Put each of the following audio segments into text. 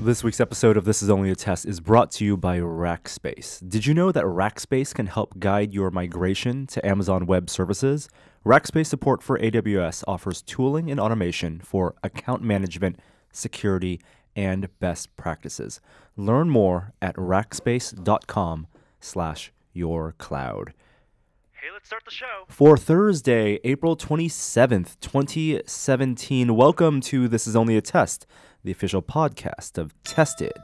This week's episode of This Is Only a Test is brought to you by Rackspace. Did you know that Rackspace can help guide your migration to Amazon Web Services? Rackspace support for AWS offers tooling and automation for account management, security, and best practices. Learn more at rackspace.com slash your cloud. Hey, let's start the show. For Thursday, April 27th, 2017, welcome to This Is Only a Test, the official podcast of Tested.com.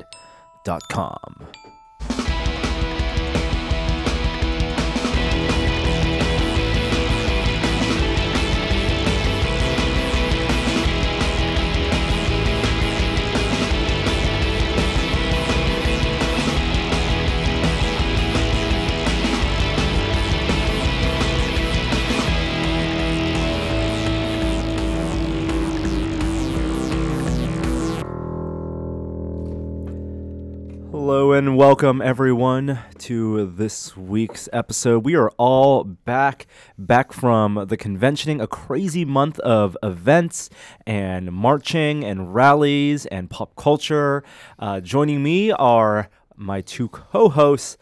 Hello and welcome everyone to this week's episode. We are all back, back from the conventioning, a crazy month of events and marching and rallies and pop culture. Uh, joining me are my two co-hosts,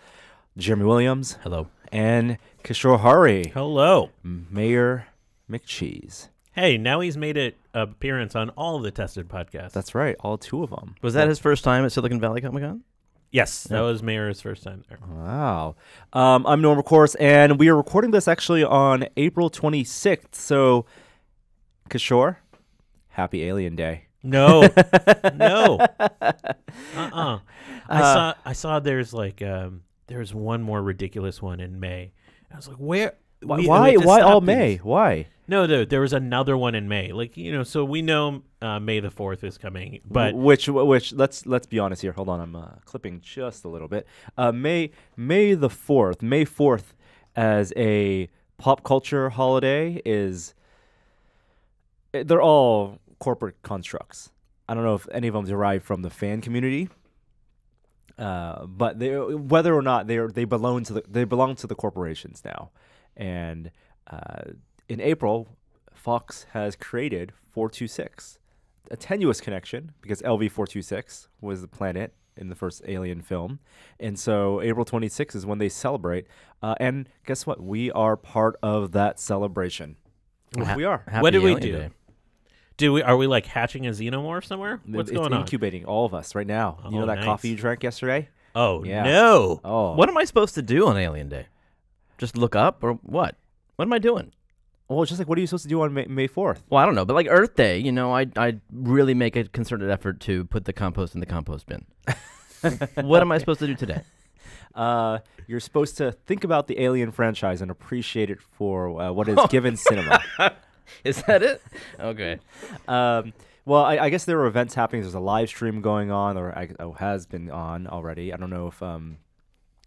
Jeremy Williams Hello. and Kishore Hari, Hello. Mayor McCheese. Hey, now he's made an appearance on all of the tested podcasts. That's right, all two of them. Was that his first time at Silicon Valley Comic Con? Yes, that was Mayor's first time there. Wow. Um, I'm Norm of Course, and we are recording this actually on April 26th. So, Kishore, happy Alien Day. No, no. Uh-uh. I saw. I saw. There's like. Um, there's one more ridiculous one in May. I was like, where? Why? we- why, why all stop May? these. Why? No, there, there was another one in May. Like you know, so we know uh, May the fourth is coming, but which which let's let's be honest here. Hold on, I'm uh, clipping just a little bit. Uh, May May the fourth, May fourth, as a pop culture holiday is. eh, They're all corporate constructs. I don't know if any of them derive from the fan community. Uh, but they, whether or not they are, they belong to the they belong to the corporations now, and uh, in April, Fox has created 426, a tenuous connection because LV 426 was the planet in the first Alien film, and so April 26th is when they celebrate. Uh, and guess what? We are part of that celebration. Ha- we are. Happy what did we do? Day. Do we are we like hatching a xenomorph somewhere? What's it's going on? incubating all of us right now. you know Oh, that nice. coffee you drank yesterday? Oh Yeah. no! Oh, What am I supposed to do on Alien Day? Just look up or what? What am I doing? Well, it's just like what are you supposed to do on May, May 4th? Well, I don't know, but like Earth Day, you know, I I really make a concerted effort to put the compost in the compost bin. what am I supposed to do today? Uh, you're supposed to think about the Alien franchise and appreciate it for uh, what is given cinema. Is that it? Okay. Um, well, I, I guess there are events happening. There's a live stream going on, or I, oh, has been on already. I don't know if um,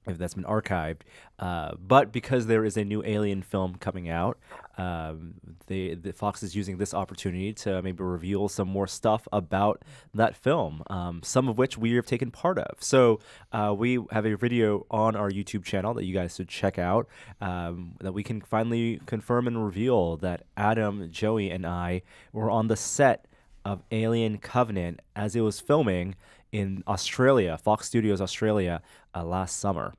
if that's been archived. Uh, but because there is a new Alien film coming out, um, the Fox is using this opportunity to maybe reveal some more stuff about that film. Um, some of which we have taken part of. So uh, we have a video on our YouTube channel that you guys should check out. Um, that we can finally confirm and reveal that Adam, Joey, and I were on the set of Alien Covenant as it was filming in Australia, Fox Studios Australia, uh, last summer.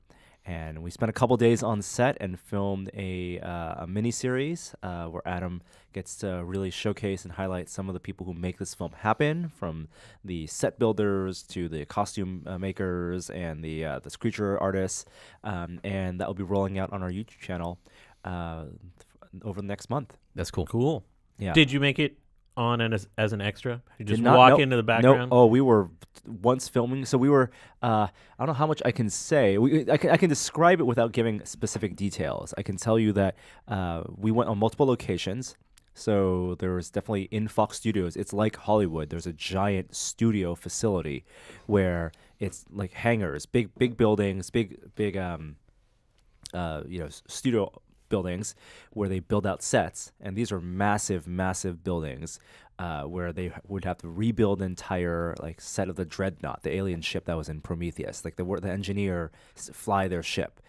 And we spent a couple days on set and filmed a, uh, a mini series uh, where Adam gets to really showcase and highlight some of the people who make this film happen, from the set builders to the costume uh, makers and the uh, the creature artists. Um, and that will be rolling out on our YouTube channel uh, over the next month. That's cool. Cool. Yeah. Did you make it on and as, as an extra? You just not- walk into the background. Oh, we were once filming, so we were. Uh, I don't know how much I can say. We, I can I can describe it without giving specific details. I can tell you that uh, we went on multiple locations. So there was definitely in Fox Studios. It's like Hollywood. There's a giant studio facility where it's like hangars, big big buildings, big big um, uh, you know, studio buildings where they build out sets, and these are massive, massive buildings uh, where they would have to rebuild the entire like set of the dreadnought, the alien ship that was in Prometheus. Like the the engineer fly their ship,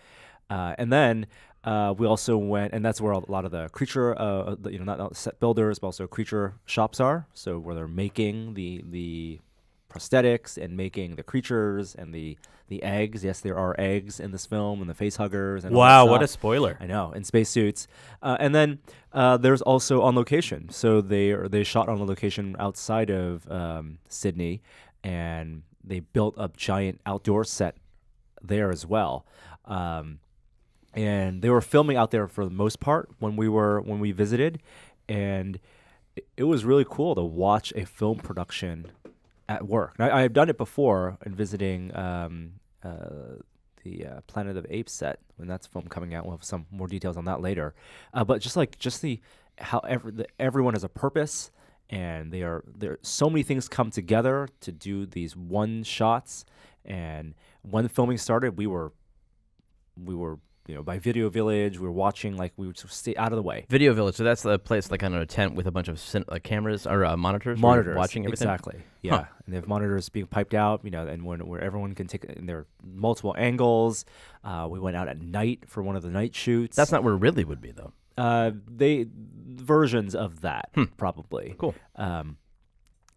uh, and then. Uh, we also went, and that's where a lot of the creature, uh, the, you know, not, not set builders, but also creature shops are. So where they're making the the prosthetics and making the creatures and the the eggs. Yes, there are eggs in this film and the face huggers. And Wow, what a spoiler! I know in spacesuits, uh, and then uh, there's also on location. So they are, they shot on a location outside of um, Sydney, and they built a giant outdoor set there as well. Um, and they were filming out there for the most part when we were when we visited, and it, it was really cool to watch a film production at work. And I, I've done it before in visiting um, uh, the uh, Planet of Apes set when that's film coming out. We'll have some more details on that later. Uh, but just like just the how every, the, everyone has a purpose, and they are there. So many things come together to do these one shots. And when filming started, we were we were you know by Video Village. We were watching like we would stay out of the way. Video Village. So that's the place like on a tent with a bunch of cin- uh, cameras or uh, monitors. monitors watching everything. exactly yeah and they have monitors being piped out you know and when, where everyone can take and there are multiple angles uh, we went out at night for one of the night shoots That's not where Ridley would be though. uh, they versions of that probably Cool. um,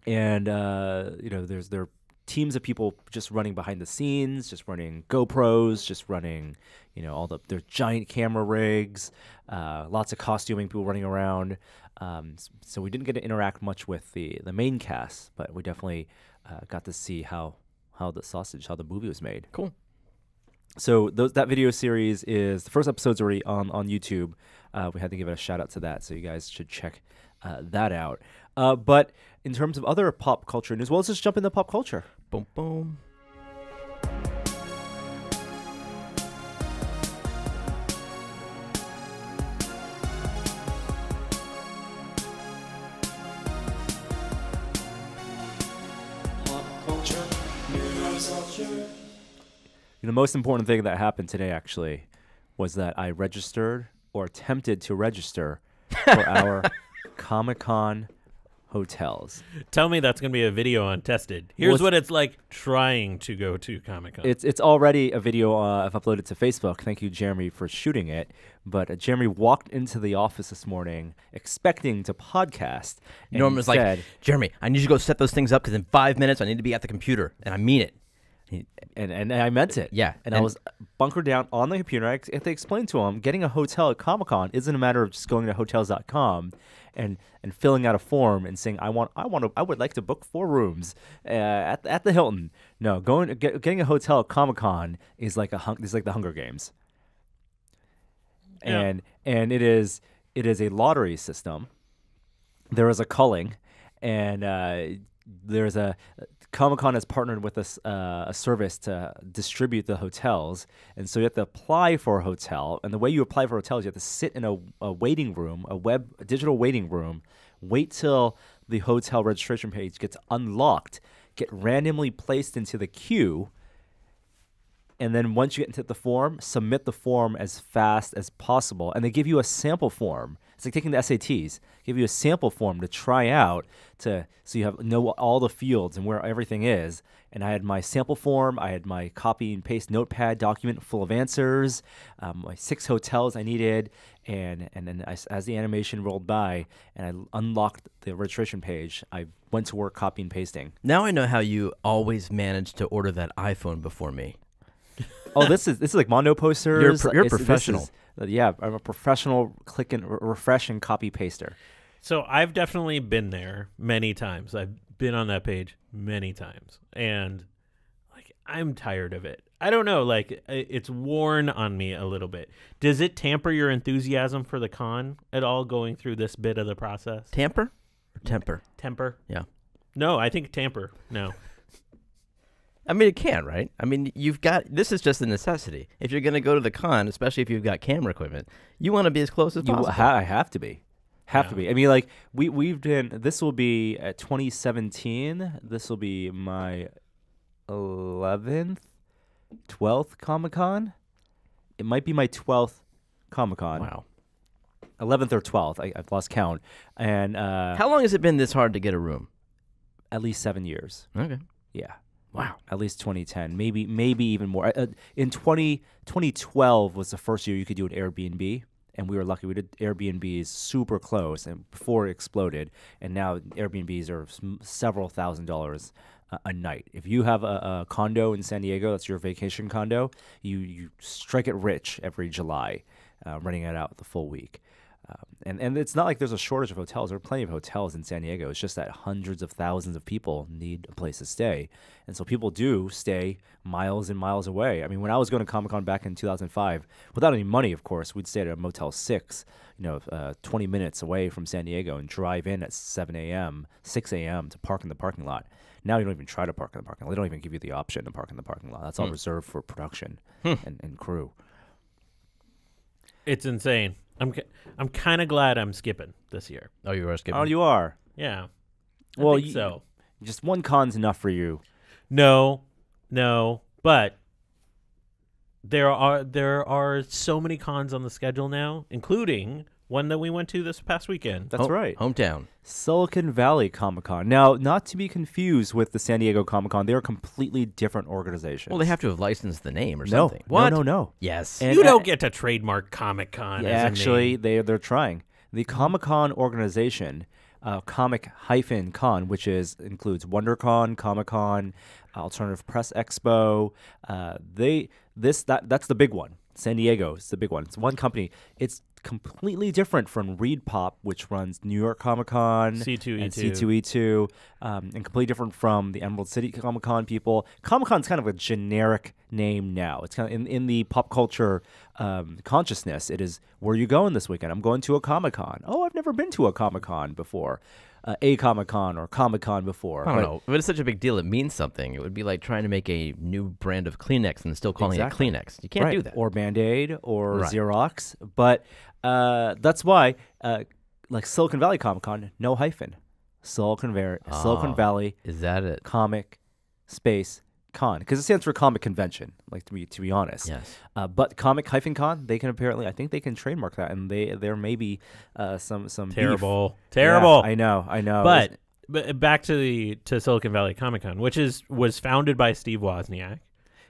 and uh, you know there's there are teams of people just running behind the scenes just running GoPros just running you know all the there's giant camera rigs uh, lots of costuming people running around um, so we didn't get to interact much with the the main cast but we definitely uh, got to see how how the sausage how the movie was made Cool. so those, that video series is the first episode's already on on YouTube. Uh, we had to give it a shout out to that, so you guys should check uh, that out. Uh, but in terms of other pop culture news, well, let's just jump into pop culture. Boom boom. The most important thing that happened today actually was that I registered or attempted to register for our Comic Con hotels. Tell me that's going to be a video on tested. Here's it's- what it's like trying to go to Comic Con. It's it's already a video uh, I've uploaded to Facebook. Thank you, Jeremy, for shooting it. But uh, Jeremy walked into the office this morning expecting to podcast. and Norman's like, Jeremy, I need you to go set those things up because in five minutes I need to be at the computer, and I mean it. He- and and I meant it. Yeah, and, I was bunkered down on the computer. I ex- had to to him getting a hotel at Comic Con isn't a matter of just going to hotels.com and and filling out a form and saying I want I want to I would like to book four rooms uh, at at the Hilton. No, going get, getting a hotel at Comic Con is like a hung, is like the Hunger Games. Yeah. And and it is it is a lottery system. There is a culling, and uh, there's a Comic Con has partnered with us uh, a service to distribute the hotels, and so you have to apply for a hotel. And the way you apply for hotels, you have to sit in a, a waiting room, a web a digital waiting room, wait till the hotel registration page gets unlocked, get randomly placed into the queue, and then once you get into the form, submit the form as fast as possible. And they give you a sample form. It's like taking the SATs. Give you a sample form to try out to so you have know all the fields and where everything is. And I had my sample form. I had my copy and paste notepad document full of answers. Um, my six hotels I needed, and and then as, as the animation rolled by and I unlocked the registration page, I went to work copy and pasting. Now I know how you always managed to order that iPhone before me. Oh, this is this is like Mondo posters. pro- you're a It's- this professional. is- yeah, I'm a professional click and re- refresh and copy paster. So I've definitely been there many times. I've been on that page many times, and like I'm tired of it. I don't know, like it's worn on me a little bit. Does it tamper your enthusiasm for the con at all going through this bit of the process? Tamper or temper? Temper? Yeah. No, I think tamper. No. I mean, it can, right? I mean, you've got this is just a necessity. If you're going to go to the con, especially if you've got camera equipment, you want to be as close as You possible. ha- I have to be, have to be. I mean, like we we've been. This will be at 2017. This will be my 11th, 12th Comic Con. It might be my 12th Comic Con. wow. 11th or 12th. I, I've lost count. And uh, How long has it been this hard to get a room? at least seven years. Okay. Yeah. Wow. At least 2010, maybe maybe even more. Uh, in 20, 2012 was the first year you could do an Airbnb, and we were lucky. We did Airbnbs super close and before it exploded, and now Airbnbs are several thousand dollars a, a night. If you have a, a condo in San Diego, that's your vacation condo, you you strike it rich every July, uh, renting it out the full week. Um, and and it's not like there's a shortage of hotels. There are plenty of hotels in San Diego. It's just that hundreds of thousands of people need a place to stay, and so people do stay miles and miles away. I mean, when I was going to Comic Con back in 2005, without any money, of course, we'd stay at a Motel Six, you know, uh, 20 minutes away from San Diego, and drive in at 7 a.m., 6 a.m. to park in the parking lot. Now you don't even try to park in the parking lot. They don't even give you the option to park in the parking lot. That's all reserved for production and, and crew. It's insane. I'm I'm kind of glad I'm skipping this year. Oh, you are skipping. Oh, you are. Yeah. I Well, think you- so. Just one con's enough for you. No, no, but there are there are so many cons on the schedule now, including one that we went to this past weekend. That's Home- right. Hometown. Silicon Valley Comic Con. Now, not to be confused with the San Diego Comic Con, they are completely different organizations. Well, they have to have licensed the name or no, something. no, What? no, no. Yes. And- you don't get to trademark Comic Con. Yeah, actually, name. they they're trying. The Comic Con organization, uh, Comic hyphen Con, which is includes WonderCon, Comic Con, Alternative Press Expo. Uh, they this that that's the big one. San Diego is the big one. It's one company. It's completely different from Reed Pop, which runs New York Comic Con, C2E2. and C2E2, um, and completely different from the Emerald City Comic Con people. Comic Con is kind of a generic name now. It's kind of in, in the pop culture um, consciousness. It is where are you going this weekend? I'm going to a Comic Con. Oh, I've never been to a Comic Con before, uh, a Comic Con or Comic Con before. I don't But- know. If it's such a big deal, it means something. It would be like trying to make a new brand of Kleenex and still calling Exactly. it Kleenex. You can't right. do that. Or Band Aid or Right. Xerox. But uh, that's why, uh, like Silicon Valley Comic Con, no hyphen. Silicon, Var- Silicon Oh. Valley Is that it? Comic Space Con because it stands for Comic Convention. Like to be to be honest, Yes. uh, but Comic hyphen Con they can apparently I think they can trademark that and they there may be uh, some some beef. terrible, Yeah, terrible. I know, I know. but but back to the to Silicon Valley Comic Con, which is was founded by Steve Wozniak.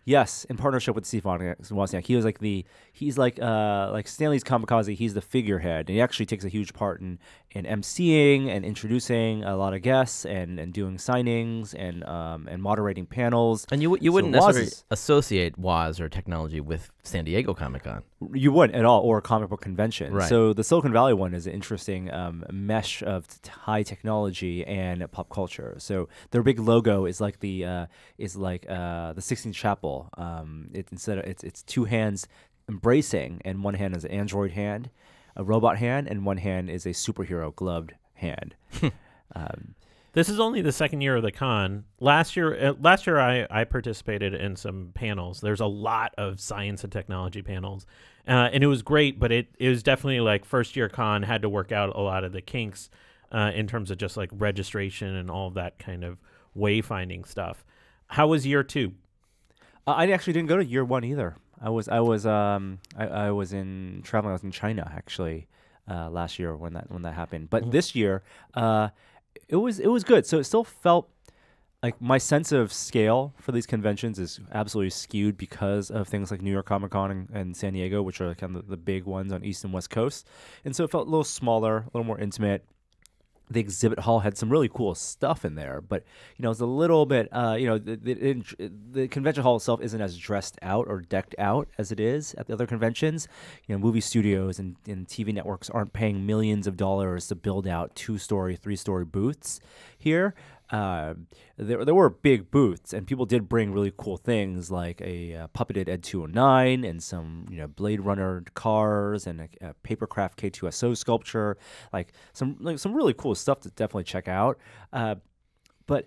Yes, in partnership with Steve Wozniak. He was like the he's like uh like Stan Lee's Comikaze. He's the figurehead, and he actually takes a huge part in in emceeing and introducing a lot of guests and and doing signings and um and moderating panels. And you, you So wouldn't Woz necessarily is- associate Woz or technology with San Diego Comic Con. You wouldn't at all, or a comic book convention. Right. So the Silicon Valley one is an interesting um, mesh of t- high technology and pop culture. So their big logo is like the uh, is like uh, the Sixteenth Chapel. Um, it, instead of it's it's two hands embracing, and one hand is an android hand, a robot hand, and one hand is a superhero gloved hand. um, This is only the second year of the con. Last year, uh, last year I, I participated in some panels. There's a lot of science and technology panels, uh, and it was great. But it, it was definitely like first year con had to work out a lot of the kinks uh, in terms of just like registration and all that kind of wayfinding stuff. How was year two? Uh, I actually didn't go to year one either. I was I was um I, I was in traveling. I was in China actually uh, last year when that when that happened. But this year, uh, it was it was good. So it still felt like my sense of scale for these conventions is absolutely skewed because of things like New York Comic Con and, and San Diego, which are kind of the, the big ones on East and West Coast. And so it felt a little smaller, a little more intimate the exhibit hall had some really cool stuff in there, but you know it's a little bit, uh, you know, the, the, the convention hall itself isn't as dressed out or decked out as it is at the other conventions. You know, movie studios and, and TV networks aren't paying millions of dollars to build out two-story, three-story booths here. Uh, there, there were big booths, and people did bring really cool things like a uh, puppeted Ed 209 and some you know Blade Runner cars and a, a papercraft K2SO sculpture, like some like some really cool stuff to definitely check out. Uh, but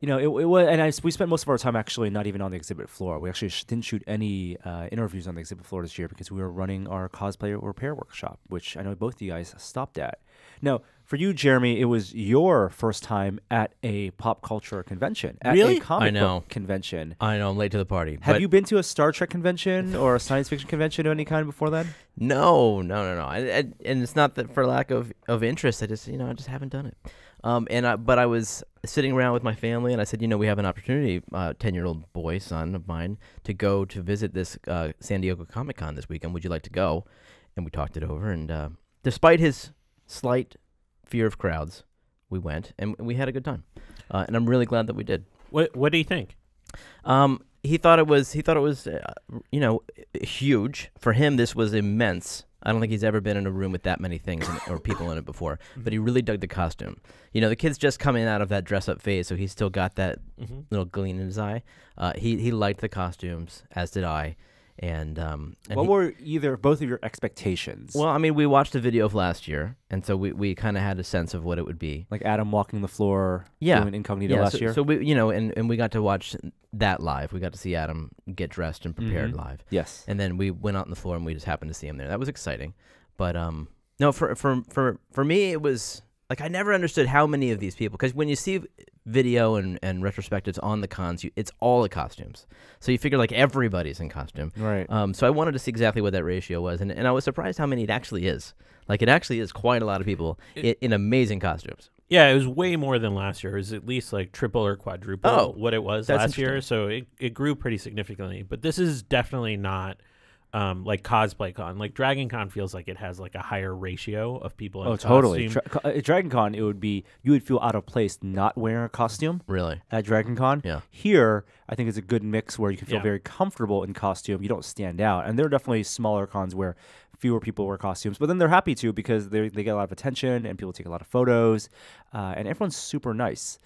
you know, it, it was, and I, we spent most of our time actually not even on the exhibit floor. We actually sh- didn't shoot any uh, interviews on the exhibit floor this year because we were running our cosplay repair workshop, which I know both of you guys stopped at. Now, for you, Jeremy, it was your first time at a pop culture convention, at Really? a comic I know. book convention. I know I'm late to the party. Have but you been to a Star Trek convention or a science fiction convention of any kind before then? No, no, no, no. I, I, and it's not that for lack of, of interest. I just, you know, I just haven't done it. Um, and I, but I was sitting around with my family, and I said, you know, we have an opportunity, uh, ten-year-old boy, son of mine, to go to visit this uh, San Diego Comic Con this weekend. Would you like to go? and we talked it over. And uh, despite his slight fear of crowds, we went and we had a good time. Uh, and I'm really glad that we did. What What do you think? Um, he thought it was he thought it was uh, you know huge for him. This was immense. I don't think he's ever been in a room with that many things in, or people in it before. But he really dug the costume. You know, the kid's just coming out of that dress up phase, so he's still got that Mm-hmm. little gleam in his eye. Uh, he he liked the costumes, as did I. And um, and what he- were either both of your expectations? well, I mean, we watched a video of last year, and so we, we kind of had a sense of what it would be. like Adam walking the floor, Yeah. doing incognito yeah, last so, year. so we you know, and, and we got to watch that live. We got to see Adam get dressed and prepared Mhm. live. yes. and then we went out on the floor and we just happened to see him there. That was exciting, but um, no, for for for for me, it was like I never understood how many of these people because when you see video and and retrospectives on the cons, you, it's all the costumes. So you figure like everybody's in costume. Right. Um, so I wanted to see exactly what that ratio was, and, and I was surprised how many it actually is. Like it actually is quite a lot of people It- in, in amazing costumes. Yeah, it was way more than last year. It was at least like triple or quadruple Oh, what it was last year. So it, it grew pretty significantly. But this is definitely not um, like cosplay con. Like Dragon Con feels like it has like a higher ratio of people. In oh, totally. costume. Dra- co- at Dragon Con, it would be you would feel out of place not wearing a costume Really? at Dragon Con. Yeah. Here, I think it's a good mix where you can feel Yeah. very comfortable in costume. You don't stand out, and there are definitely smaller cons where fewer people wear costumes, but then they're happy to because they they get a lot of attention and people take a lot of photos, uh, and everyone's super nice.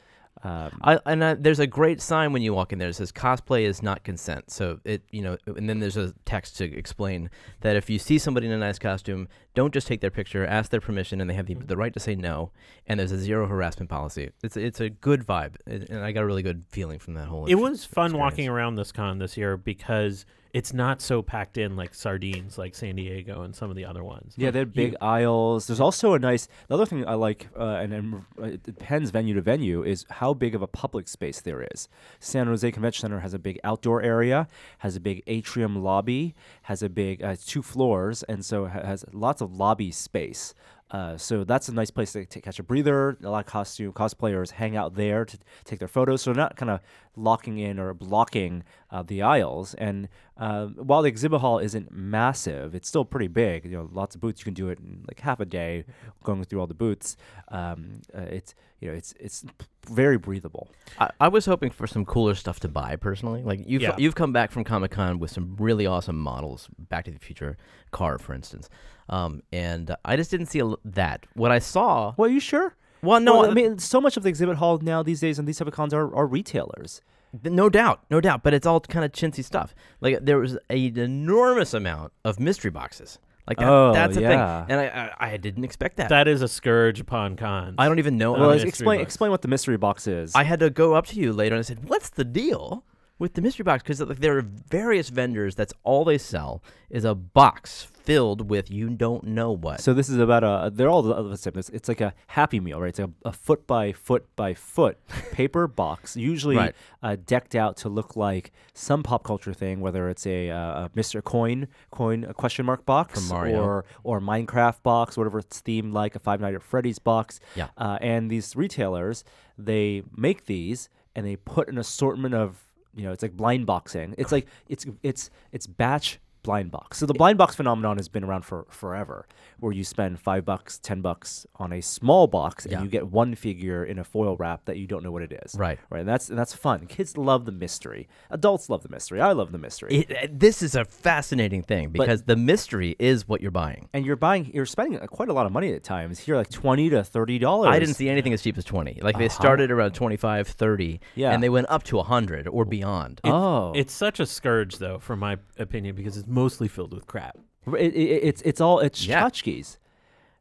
Um, I, and I, there's a great sign when you walk in there that says cosplay is not consent. So it, you know, and then there's a text to explain that if you see somebody in a nice costume, don't just take their picture, ask their permission, and they have the, the right to say no. And there's a zero harassment policy. It's it's a good vibe, and and I got a really good feeling from that whole. It was fun experience. walking around this con this year because it's not so packed in like sardines like San Diego and some of the other ones. Yeah, they had You- big aisles. There's also a nice. The other thing I like, uh, and, and it depends venue to venue, is how big of a public space there is. San Jose Convention Center has a big outdoor area, has a big atrium lobby, has a big uh, two floors, and so ha- has lots of lobby space. Uh, so that's a nice place to, to catch a breather. A lot of costume cosplayers hang out there to take their photos. So they're not kind of locking in or blocking uh, the aisles. And um, while the exhibit hall isn't massive, it's still pretty big. You know, lots of booths. You can do it in like half a day, going through all the booths. Um, uh, it's you know, it's it's very breathable. I, I was hoping for some cooler stuff to buy personally. Like you've Yeah. you've come back from Comic Con with some really awesome models, Back to the Future car, for instance. Um, and uh, I just didn't see a l- that. What I saw, Well, are you sure? well, no, Well, I mean, so much of the exhibit hall now these days and these type of cons are, are retailers. No doubt, no doubt, but it's all kind of chintzy stuff. Like there was an enormous amount of mystery boxes. Like that, Oh, that's a yeah. thing, and I, I I didn't expect that. That is a scourge upon cons. I don't even know. Well, Uh, I, ex- mystery explain box. explain what the mystery box is. I had to go up to you later and I said, "What's the deal with the mystery box?" Because like, there are various vendors. That's all they sell is a box filled with you don't know what. So this is about a. They're all the same. It's, it's like a Happy Meal, right? It's a, a foot by foot by foot paper box, usually Right. uh, decked out to look like some pop culture thing, whether it's a, uh, a Mr. Coin coin a question mark box or or Minecraft box, whatever it's themed like a Five Nights at Freddy's box. Yeah. Uh, and these retailers, they make these and they put an assortment of you know it's like blind boxing. It's like it's it's it's batch blind box. So the blind box phenomenon has been around for forever, where you spend five bucks, ten bucks on a small box, and Yeah. you get one figure in a foil wrap that you don't know what it is. Right. Right. And that's and that's fun. Kids love the mystery. Adults love the mystery. I love the mystery. It, uh, this is a fascinating thing because the mystery is what you're buying. and you're buying, you're spending uh, quite a lot of money at times. Here, like twenty to thirty dollars. I didn't see anything as cheap as 20. Like they Uh-huh. started around 25, 30, Yeah. and they went up to 100 or beyond. Oh, It's such a scourge, though, from my opinion, because it's mostly filled with crap. It, it, it's it's all it's Yeah. tchotchkes.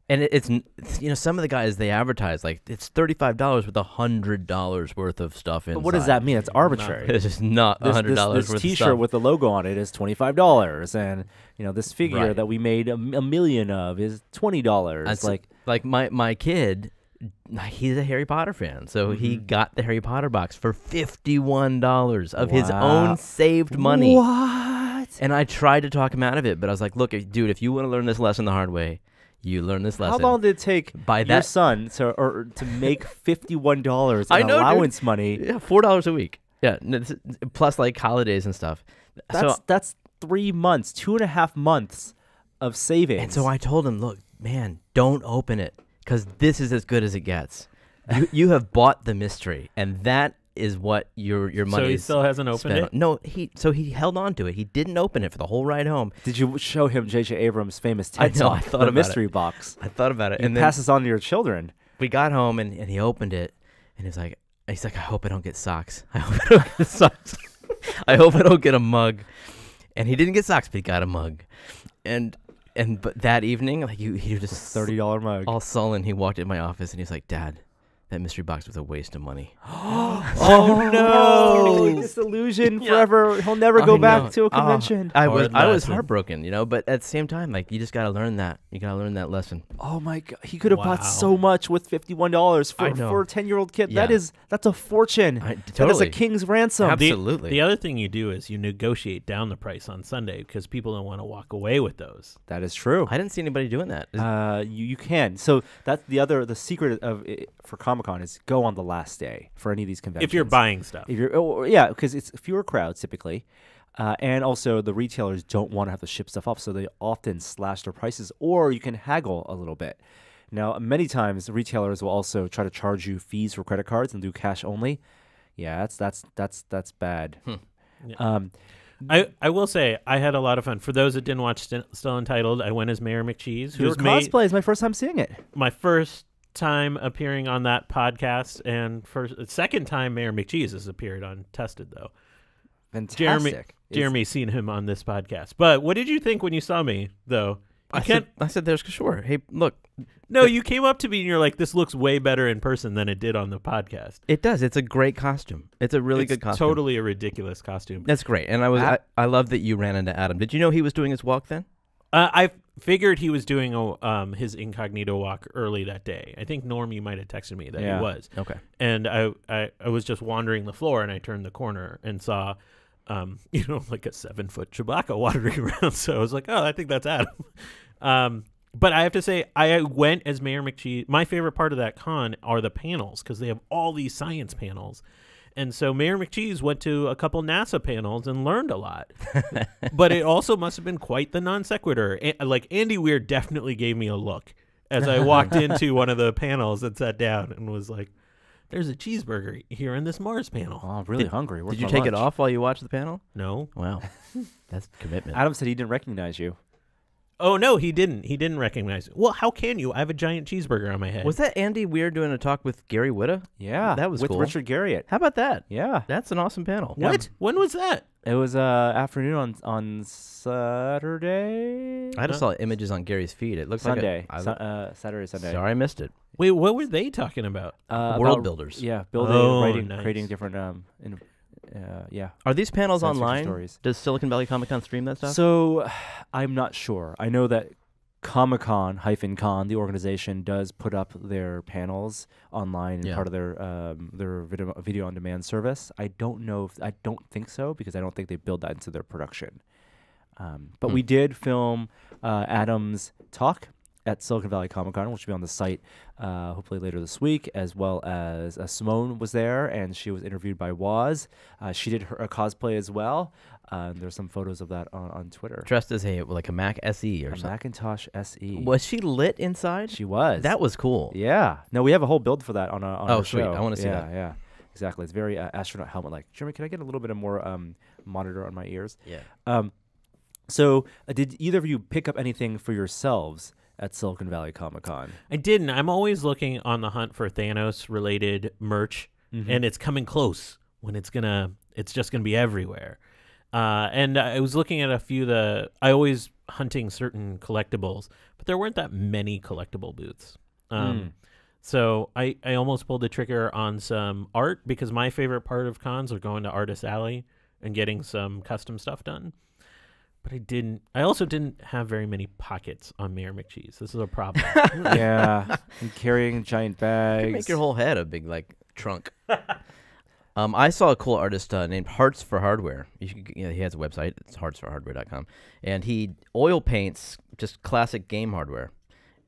And it, it's you know some of the guys they advertise like it's thirty five dollars with a hundred dollars worth of stuff in. What does that mean? It's arbitrary. It's just not a this, hundred this, dollars this worth T-shirt with the logo on it is twenty five dollars, and you know this figure Right. that we made a million of is twenty dollars. That's like like my my kid, he's a Harry Potter fan, so he Mm-hmm. got the Harry Potter box for fifty one dollars of his own saved money. What? And I tried to talk him out of it, but I was like, "Look, if- dude, if you want to learn this lesson the hard way, you learn this lesson. How lesson." long did it take By your that- son to or to make fifty one dollars in I know, dude. allowance money? yeah, four dollars a week. Yeah, this- plus like holidays and stuff. That's so that's three months, two and a half months of savings. And so I told him, look, man, don't open it because this is as good as it gets. You, you have bought the mystery, and that is what your your money so he still hasn't opened it. on. No, he so he held on to it. He didn't open it for the whole ride home. Did you show him J.J. Abrams' famous I know, talk, I thought the about it. mystery box? I thought about it, You and then pass this on to your children. we got home, and, and he opened it, and he's like, he's like, I hope I don't get socks. I hope I don't get socks. I hope I don't get a mug. And he didn't get socks, but he got a mug. And and but that evening, like he he was just Thirty dollar mug. all sullen. He walked in my office and he's like, Dad, that mystery box was a waste of money. oh no! Disillusion forever. He'll never go I back know. to a Ah, convention. I was Hard I was lesson. heartbroken, you know, but at the same time, like you just gotta learn that. You gotta learn that lesson. oh my god! He could have Wow. bought so much with fifty one dollars for know. for a ten year old kid. That Yeah. is that's a fortune. I, That is totally. a king's ransom. Ab- The- Absolutely. The, other thing you do is you negotiate down the price on Sunday because people don't want to walk away with those. that is true. I didn't see anybody doing that. Uh, you, you can. So that's the other the secret of it for Comic Con is go on the last day for any of these conventions. If you're buying stuff. if you're oh, yeah, because it's fewer crowds typically, uh, and also the retailers don't want to have to ship stuff off, so they often slash their prices, or you can haggle a little bit. Now, many times retailers will also try to charge you fees for credit cards and do cash only. Yeah, that's that's that's that's bad. Yeah. Um, I, I will say I had a lot of fun. For those that didn't watch St- Still Untitled, I went as Mayor McCheese, your who's made cosplay is my first time seeing it. my first time appearing on that podcast, and first second time Mayor McCheese has appeared on Tested though. Fantastic. Jeremy, Jeremy's seen him on this podcast. But what did you think when you saw me though? I can't. said, I said, "There's sure. Hey, look, No, you came up to me and you're like, "This looks way better in person than it did on the podcast." it does. It's a great costume. It's a really it's good costume. Totally a ridiculous costume. That's great. And I was I, I love that you ran into Adam. Did you know he was doing his walk then? Uh, I figured he was doing a, um, his incognito walk early that day. I think Norm, you might have texted me that Yeah. he was, Okay. and I, I I was just wandering the floor and I turned the corner and saw, um, you know, like a seven foot Chewbacca wandering around. So I was like, oh, I think that's Adam. Um, but I have to say, I went as Mayor McCheese. My favorite part of that con are the panels because they have all these science panels. And so Mayor McCheese went to a couple NASA panels and learned a lot. but it also must have been quite the non sequitur. A- like Andy Weir definitely gave me a look as I walked into one of the panels and sat down and was like, "There's a cheeseburger here in this Mars panel." Oh, I'm really Did- hungry. Where's Did you my take it off while you watched the panel? No. Wow. That's commitment. Adam said he didn't recognize you. Oh no, he didn't. He didn't recognize. It. Well, how can you? I have a giant cheeseburger on my head. Was that Andy Weir doing a talk with Gary Whitta? Yeah, That was with cool. Richard Garriott. How about that? Yeah, That's an awesome panel. what? When was that? it was uh afternoon on on Saturday. I just saw images on Gary's feed. It looked Sunday, like a, I Su- look- uh, Saturday, Sunday. Sorry, I missed it. Wait, what were they talking about? Uh, World about- builders. Yeah, building, Oh, writing, nice. creating different um, in, uh, yeah. Are these panels Science fiction online? stories. Does Silicon Valley Comic Con stream that stuff? So, I'm not sure. I know that Comic Con hyphen Con, the organization, does put up their panels online and Yeah. part of their um, their video video on demand service. I don't know if I don't think so because I don't think they build that into their production. Um, but Hmm. we did film uh, Adam's talk at Silicon Valley Comic Con, which will be on the site uh, hopefully later this week, as well as uh, Simone was there and she was interviewed by Woz. Uh, she did her a cosplay as well. Uh, and there's some photos of that on, on Twitter. Dressed as a like a Mac SE or A something. Macintosh SE. Was she lit inside? She was. that was cool. Yeah. No, we have a whole build for that on our on Oh, our sweet. show. I wanna see yeah, that. Yeah, Exactly. It's very uh, astronaut helmet like. Jeremy, can I get a little bit of more um, monitor on my ears? Yeah. Um, so uh, did either of you pick up anything for yourselves at Silicon Valley Comic Con? I didn't. I'm always looking on the hunt for Thanos related merch, Mm-hmm. and it's coming close when it's gonna. It's just gonna be everywhere. Uh, and I was looking at a few of the. I always hunting certain collectibles, but there weren't that many collectible booths. Um, Mm. So I, I almost pulled the trigger on some art because my favorite part of cons are going to Artist Alley and getting some custom stuff done. But I didn't. I also didn't have very many pockets on Mayor McCheese. This is a problem. yeah, and carrying giant You bags. can make your whole head a big like trunk. um, I saw a cool artist uh, named Hearts for Hardware. You should, you know, he has a website. It's heartsforhardware.com, and he oil paints just classic game hardware.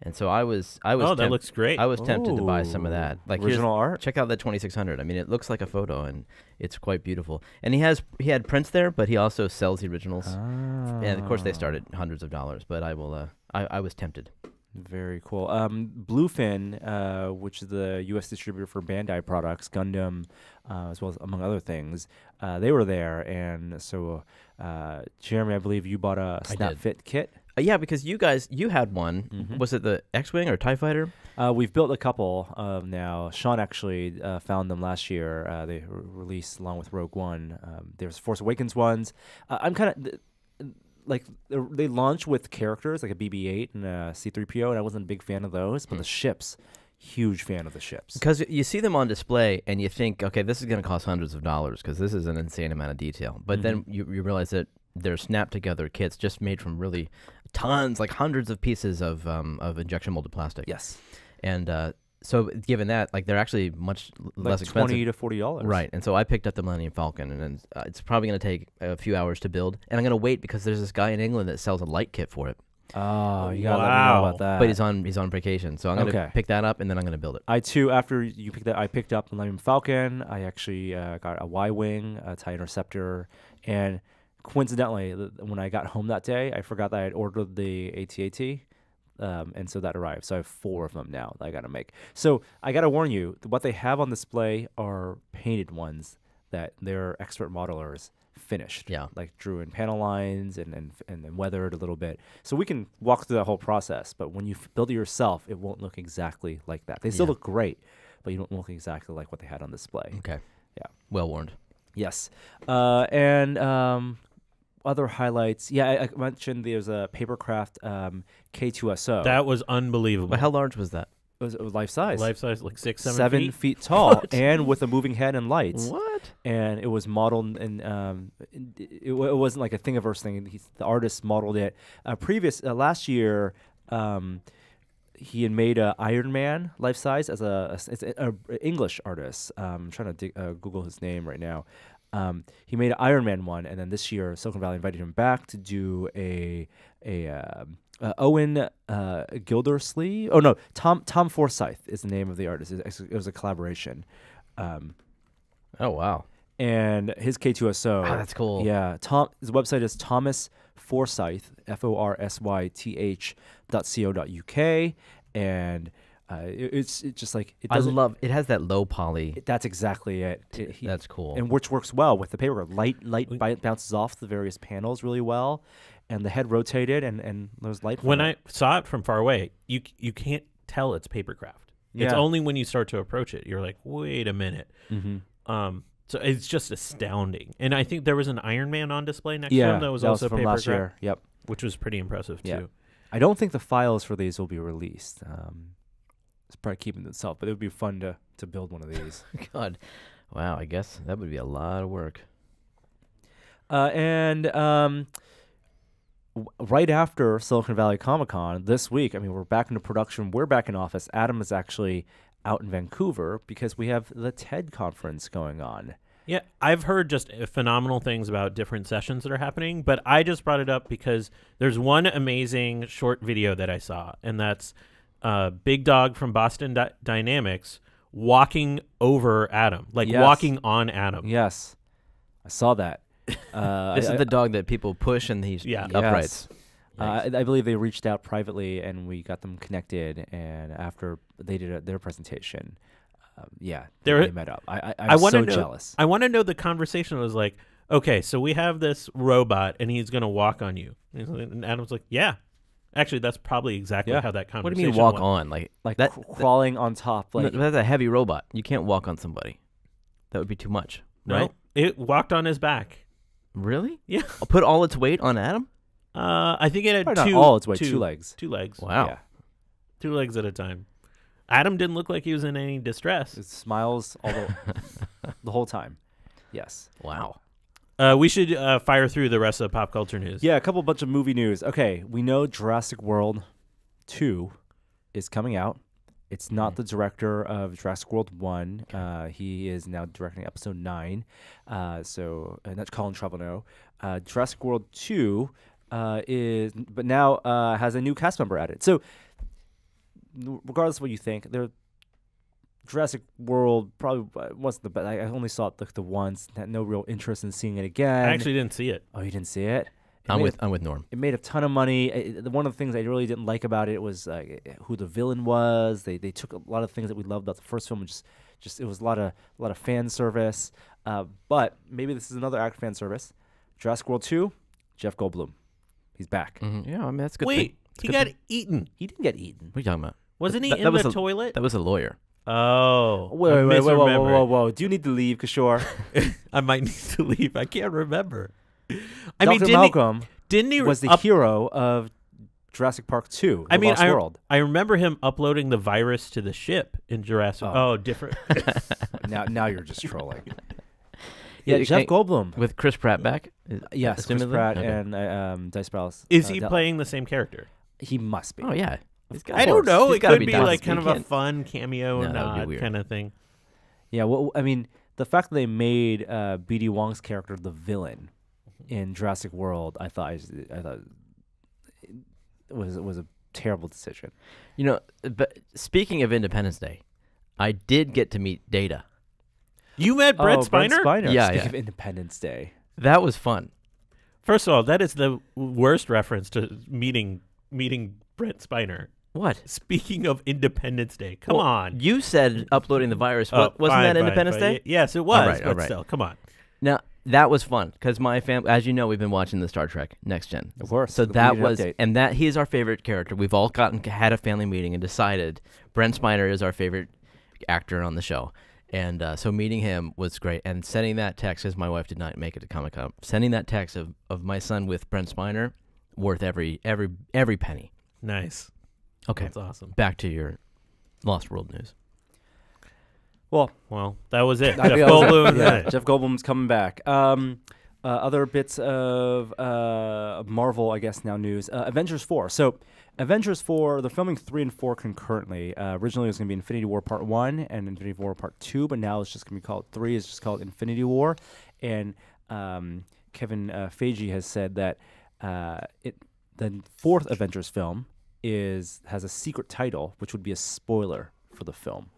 And so I was I was oh, that looks great. I was tempted to buy some of that. Like original art. Check out that 2600. I mean, it looks like a photo, and it's quite beautiful. And he has he had prints there, but he also sells the originals. And of course, they Ah. start at hundreds of dollars. But I will. Uh, I, I was tempted. Very cool. Um, Bluefin, uh, which is the U.S. distributor for Bandai products, Gundam, uh, as well as among other things, uh, they were there, and so uh, Jeremy, I believe you bought a Snap. Fit kit. Uh, yeah, because you guys you had one. Mhm. Was it the X-wing or Tie Fighter? Uh, we've built a couple um, now. Sean actually uh, found them last year. Uh, they were released along with Rogue One. Um, there's Force Awakens ones. Uh, I'm kind of th- like they're- launch with characters like a BB-8 and a C-3PO, and I wasn't a big fan of those. But Hmm. the ships, huge fan of the ships. Because you see them on display and you think, okay, this is going to cost hundreds of dollars because this is an insane amount of detail. But then Mm-hmm. you, you realize that they're snapped together kits just made from really tons, like hundreds of pieces of um, of injection molded plastic. Yes, And uh, so, given that, like they're actually much like less expensive. twenty to forty dollars. Right, and so I picked up the Millennium Falcon, and then, uh, it's probably going to take a few hours to build, and I'm going to wait because there's this guy in England that sells a light kit for it, Oh, you gotta let me know Wow. about that. but he's on he's on vacation, so I'm going to Okay. pick that up, and then I'm going to build it. I too, after you picked that, I picked up the Millennium Falcon. I actually uh, got a Y wing, a TIE interceptor, and coincidentally, when I got home that day, I forgot that I had ordered the AT-AT, um, and so that arrived. So I have four of them now that I got to make. So I got to warn you, what they have on display are painted ones that their expert modelers finished. Yeah. like drew in panel lines and and and then weathered a little bit. So we can walk through that whole process. But when you f- build it yourself, it won't look exactly like that. They still Yeah. look great, but you don't look exactly like what they had on display. Okay. Yeah. Well warned. Yes. Uh, and um, other highlights. Yeah, I, I mentioned there's a Papercraft um, K2SO. that was unbelievable. But how large was that? it was, it was life size. Life size, like six, seven, Seven feet. tall, and with a moving head and lights. What? and it was modeled and um, it, it, wa- it wasn't like a thing Thingiverse thing. He's, the artist modeled it. Uh, previous uh, last year, um, he had made a Iron Man life size as a, a s- it's a, a English artist. Um, I'm trying to dig, uh, Google his name right now. Um, he made an Iron Man one, and then this year Silicon Valley invited him back to do a a um, uh, Owen uh, Gildersleeve. Oh no, Tom Tom Forsyth is the name of the artist. It, was a collaboration. Um, Oh wow. and his K2SO. Ah, that's cool. Yeah, Tom. His website is Thomas Forsyth, F O R S Y T H dot co dot uk, and uh, it- it's it's just like it I doesn't. love it. Has that low poly. it- that's exactly it. It- he- That's cool. and which works well with the paper. Light light bi- bounces off the various panels really well, and the head rotated and and there's light. When it. I saw it from far away, you you can't tell it's papercraft. It's Yeah. only when you start to approach it, you're like, wait a minute. Mhm. Um, so it's just astounding. And I think there was an Iron Man on display next to yeah him that was also from papercraft, last year. Yep. which was pretty impressive Yeah. too. I don't think the files for these will be released. Um, it's probably keeping itself, but it would be fun to to build one of these. God. Wow. I guess that would be a lot of work. Uh, and um, w- right after Silicon Valley Comic Con this week, I mean, we're back into production. We're back in office. Adam is actually out in Vancouver because we have the TED conference going on. Yeah, I've heard just uh, phenomenal things about different sessions that are happening, but I just brought it up because there's one amazing short video that I saw, and that's uh, Big Dog from Boston Dy- Dynamics walking over Adam, like Yes. walking on Adam. Yes, I saw that. Uh, This I- is the dog that people push and he's Yeah. uprights. Uh, I, I believe they reached out privately and we got them connected. And after they did a, their presentation, um, yeah, they, There- they met up. I, I, I'm I wanna so know- jealous. I want to know the conversation was like, okay, so we have this robot and he's going to walk on you. And he's like- and Adam's like, yeah. Actually, that's probably exactly Yeah. how that conversation. What do you mean walk went. on? Like like that? cr- crawling on top, like no, that's a heavy robot. You can't walk on somebody. That would be too much. No, Right? it walked on his back. Really? Yeah. I'll put all its weight on Adam? Uh, I think it had probably two. not all its weight, two, two legs. Two legs. Wow. Yeah. Two legs at a time. Adam didn't look like he was in any distress. It smiles all the, the whole time. Yes. Wow. Uh, we should uh, fire through the rest of the pop culture news. Yeah, a couple bunch of movie news. Okay, we know Jurassic World 2 is coming out. It's not the director of Jurassic World 1. Uh, he is now directing episode 9. Uh, so, and that's Colin Trevorrow. Uh, Jurassic World 2 uh, is, but now uh, has a new cast member added. So, regardless of what you think, there. Jurassic World probably uh, wasn't the best. I I only saw it the, the once. Had no real interest in seeing it again. I actually didn't see it. oh, you didn't see it? It I'm with I'm with Norm. it made a ton of money. I- I- one of the things I really didn't like about it was uh, who the villain was. They they took a lot of things that we loved about the first film and just just it was a lot of a lot of fan service. Uh, but maybe this is another act of fan service. Jurassic World Two, Jeff Goldblum, he's back. Mhm. Yeah, I mean that's good. Wait, thing. It's he good got thing. eaten. He didn't get eaten. What are you talking about? Wasn't he That- in that was the a- toilet? That was a lawyer. Oh, Wait, wait, wait, wait, whoa, whoa, whoa, whoa! Do you need to leave, Kishore? I might need to leave. I can't remember. I mean, didn't Malcolm he, didn't he was the up- hero of Jurassic Park Two. I mean, Lost I, World. I remember him uploading the virus to the ship in Jurassic. Oh. Oh, different. now, now you're just trolling. Yeah, yeah, Jeff I- Goldblum. with Chris Pratt back. Is- Yes, Chris? Pratt Okay. and uh, um, Dice Prowse. Is uh, he Del- playing the same character? He must be. Oh yeah. He's got- I don't know. He's it could be be, like kind of a fun cameo, No, that nod kind of thing. Yeah, well, I mean, the fact that they made uh, B.D. Wong's character the villain in Jurassic World, I thought, I thought it was was a terrible decision. You know, but speaking of Independence Day, I did get to meet Data. You met Brent oh, Spiner? Brent Spiner. Yeah, Speaking yeah. of Independence Day. That was fun. First of all, that is the worst reference to meeting meeting Brent Spiner. What? Speaking of Independence Day, come Well, on. You said uploading the virus. Oh, What, wasn't fine, that Independence fine. Day? Yes, it was. All right, but all right. still, come on. Now that was fun because my family, as you know, we've been watching the Star Trek Next Gen. Of course. So that was, update. and that he is our favorite character. We've all gotten had a family meeting and decided Brent Spiner is our favorite actor on the show, and uh, so meeting him was great. And sending that text, because my wife did not make it to Comic Con, sending that text of, of my son with Brent Spiner, worth every every every penny. Nice. Okay, That's awesome. back to your Lost World news. well, Well, that was it. Jeff think that was it. Goldblum. yeah, Jeff Goldblum's coming back. Um, uh, other bits of uh, Marvel, I guess now news. Uh, Avengers four. So, Avengers four. They're filming three and four concurrently. Uh, originally, it was going to be Infinity War Part one and Infinity War Part two, but now it's just going to be called three. It's just called Infinity War, and um, Kevin uh, Feige has said that uh, it the fourth Avengers film is has a secret title, which would be a spoiler for the film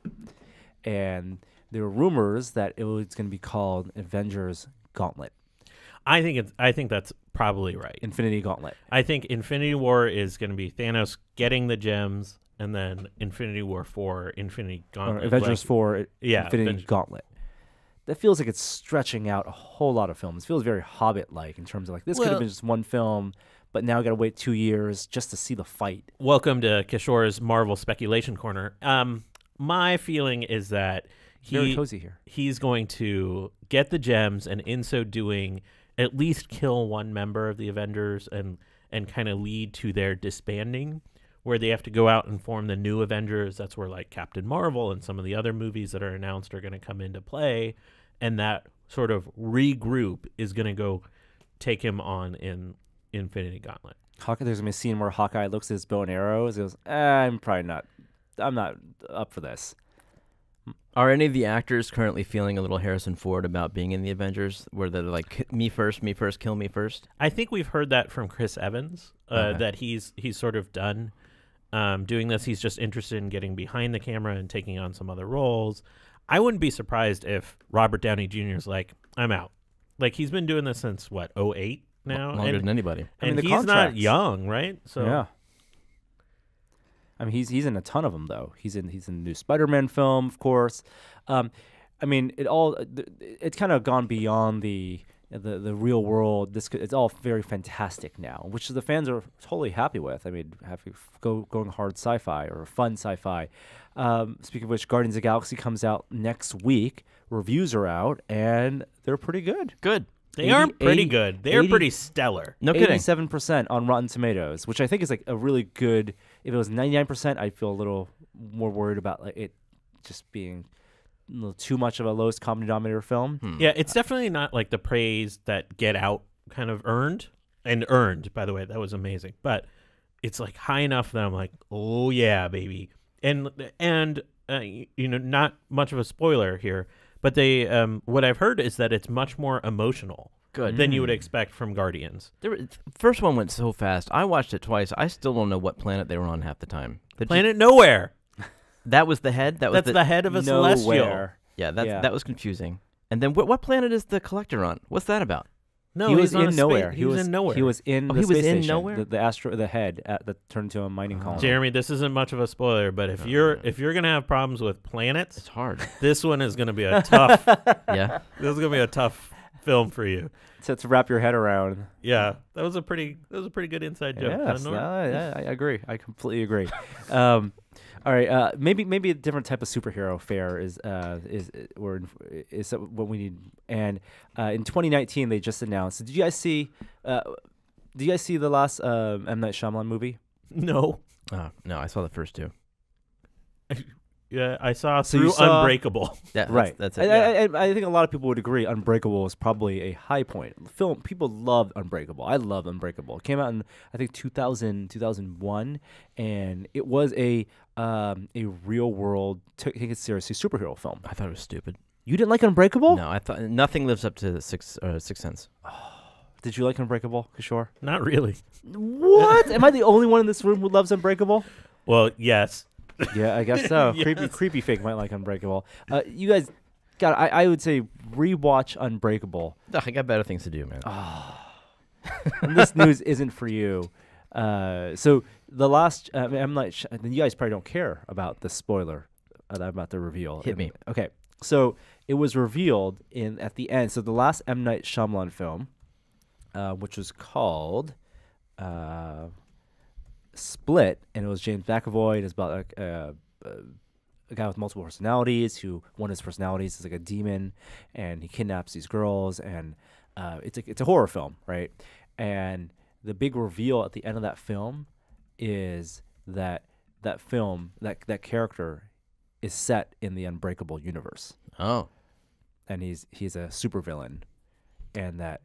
and there were rumors that it was going to be called Avengers Gauntlet, I think it's. I think that's probably right. Infinity Gauntlet. I think Infinity War is going to be Thanos getting the gems, and then Infinity War Four, Infinity Or Gauntlet. Avengers like- 4 yeah, Infinity Avengers- Gauntlet. That feels like it's stretching out a whole lot of films. It feels very Hobbit like in terms of like this could have been just one film, but now I got to wait two years just to see the fight. Welcome to Kishore's Marvel speculation corner. Um, my feeling is that Very cozy here. he's going to get the gems, and in so doing, at least kill one member of the Avengers, and and kind of lead to their disbanding, where they have to go out and form the new Avengers. That's where like Captain Marvel and some of the other movies that are announced are going to come into play, and that sort of regroup is going to go take him on in Infinity Gauntlet. Hawkeye, there's gonna be a scene where Hawkeye looks at his bow and arrows. He goes, eh, "I'm probably not. I'm not up for this." Are any of the actors currently feeling a little Harrison Ford about being in the Avengers, where they're like, "Me first, me first, kill me first? I think we've heard that from Chris Evans uh, Okay. that he's he's sort of done um, doing this. He's just interested in getting behind the camera and taking on some other roles. I wouldn't be surprised if Robert Downey Jr. is like, I'm out. Like he's been doing this since what 08 now, Longer and, than anybody." I mean, and the he's not young, right? So yeah. I mean, he's he's in a ton of them though. He's in he's in the new Spider-Man film, of course. Um, I mean, it all it's kind of gone beyond the the the real world. This could- it's all very fantastic now, which the fans are totally happy with. I mean, happy go going hard sci-fi or fun sci-fi. Um, speaking of which, Guardians of the Galaxy comes out next week. Reviews are out, and they're pretty good. Good. They 80 are pretty 80 good. They are pretty stellar. No kidding. Eighty-seven percent on Rotten Tomatoes, which I think is like a really good. If it was ninety-nine percent, I'd feel a little more worried about like it just being a little too much of a lowest common denominator film. Hmm. Yeah, it's definitely not like the praise that Get Out kind of earned and earned. By the way, that was amazing. But it's like high enough that I'm like, oh yeah, baby. And and uh, you know, not much of a spoiler here, but they um, what I've heard is that it's much more emotional Good. than you would expect from Guardians. There, first one went so fast. I watched it twice. I still don't know what planet they were on half the time. That, Planet Nowhere. that was the head. That was That's the, the, head of a celestial. Nowhere. yeah. That yeah. that was confusing. And then what? What planet is the collector on? What's that about? No, he was he's in nowhere. he, was, in nowhere. He was in. Oh, the he was space in station, nowhere? The, the astro, the head at that turned to a mining colony. Jeremy, this isn't much of a spoiler, but if Oh, you're man. if you're gonna have problems with planets, It's hard. this one is gonna be a tough. yeah. this is gonna be a tough film for you. to, to wrap your head around. Yeah, that was a pretty that was a pretty good inside joke. Yes, huh, Norm? uh, yeah, I agree. I completely agree. um, all right, uh, maybe maybe a different type of superhero fair is uh, is or is what we need. And uh, in 2019, they just announced. Did you guys see? Uh, did you guys see the last uh, M Night Shyamalan movie? No. Oh no, I saw the first two. Yeah, I saw So you through saw- Unbreakable. That, right. That's, I, that's it. I, I, I think a lot of people would agree. Unbreakable is probably a high point. Film people love Unbreakable. I love Unbreakable. It came out in I think 2000 2001, and it was a um, a real world take it seriously superhero film. I thought it was stupid. You didn't like Unbreakable? No, I thought nothing lives up to the six uh, Sixth Sense. Did you like Unbreakable, Kishore? Not really. What? Am I the only one in this room who loves Unbreakable? Well, yes. Yeah, I guess so. Creepy, Yes. creepy fake might like Unbreakable. Uh, you guys, God, I, I would say rewatch Unbreakable. Ugh, I got better things to do, man. and this news isn't for you. Uh, so the last, uh, I mean, I'm not. Sh- you guys probably don't care about the spoiler that I'm about to reveal. Hit me. Okay, so it was revealed in at the end. So the last M Night Shyamalan film, uh, which was called uh, Split, and it was James McAvoy. and It's about like, uh, uh, a guy with multiple personalities who one of his personalities is like a demon, and he kidnaps these girls, and uh, it's a it's a horror film, right? And the big reveal at the end of that film is that that film that that character is set in the Unbreakable universe, Oh, and he's he's a supervillain, and that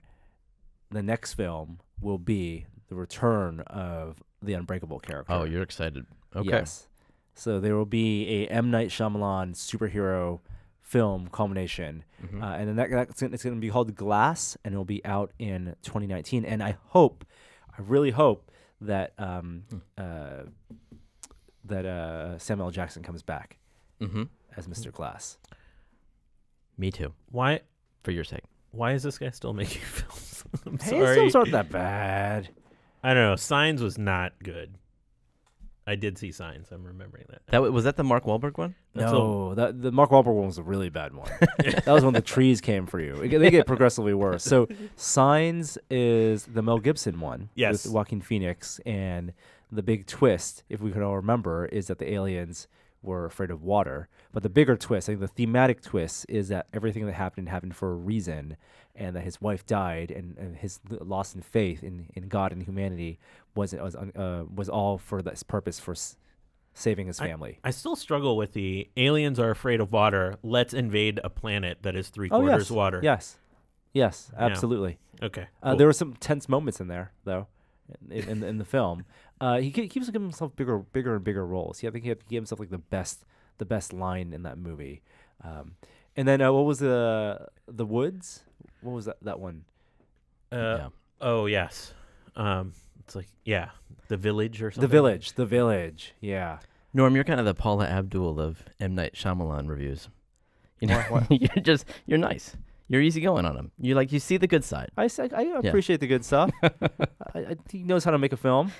the next film will be the return of the Unbreakable character. oh, you're excited. Okay. Yes. So there will be a M Night Shyamalan superhero film culmination, Mhm. uh, and then that, that's gonna, it's going to be called Glass, and it'll be out in 2019. And I hope, I really hope that um, Hmm. uh, that uh, Samuel L. Jackson comes back mm-hmm. as Mr. Glass. Me too. Why For your sake. why is this guy still making films? I'm Hey, sorry. his films aren't that bad. I don't know. Signs was not good. I did see Signs. I'm remembering that. That was that the Mark Wahlberg one? That's no, that, the Mark Wahlberg one was a really bad one. that was when the trees came for you. It They get progressively worse. So, Signs is the Mel Gibson one Yes. with Joaquin Phoenix, and the big twist, if we can all remember, is that the aliens were afraid of water. But the bigger twist, I think the thematic twist, is that everything that happened happened for a reason, and that his wife died, and, and his loss in faith in, in God and humanity wasn't was uh, was all for this purpose for s- saving his family. I still struggle with the aliens are afraid of water. Let's invade a planet that is three quarters yes, water. Yes, yes, Yeah. absolutely. Okay. Uh. There were some tense moments in there, though, in in, in the film. Uh, he keeps giving himself bigger, bigger and bigger roles. He, I think he had to give himself like the best, the best line in that movie. Um, and then uh, what was the the woods? What was that that one? Uh, yeah. Oh yes. Um, it's like yeah, the village or something. The village. The village. Yeah. Norm, you're kind of the Paula Abdul of M Night Shyamalan reviews. You know, Why- you're just you're nice. You're easygoing on him. You like you see the good side. I I appreciate the good stuff. I, I, he knows how to make a film.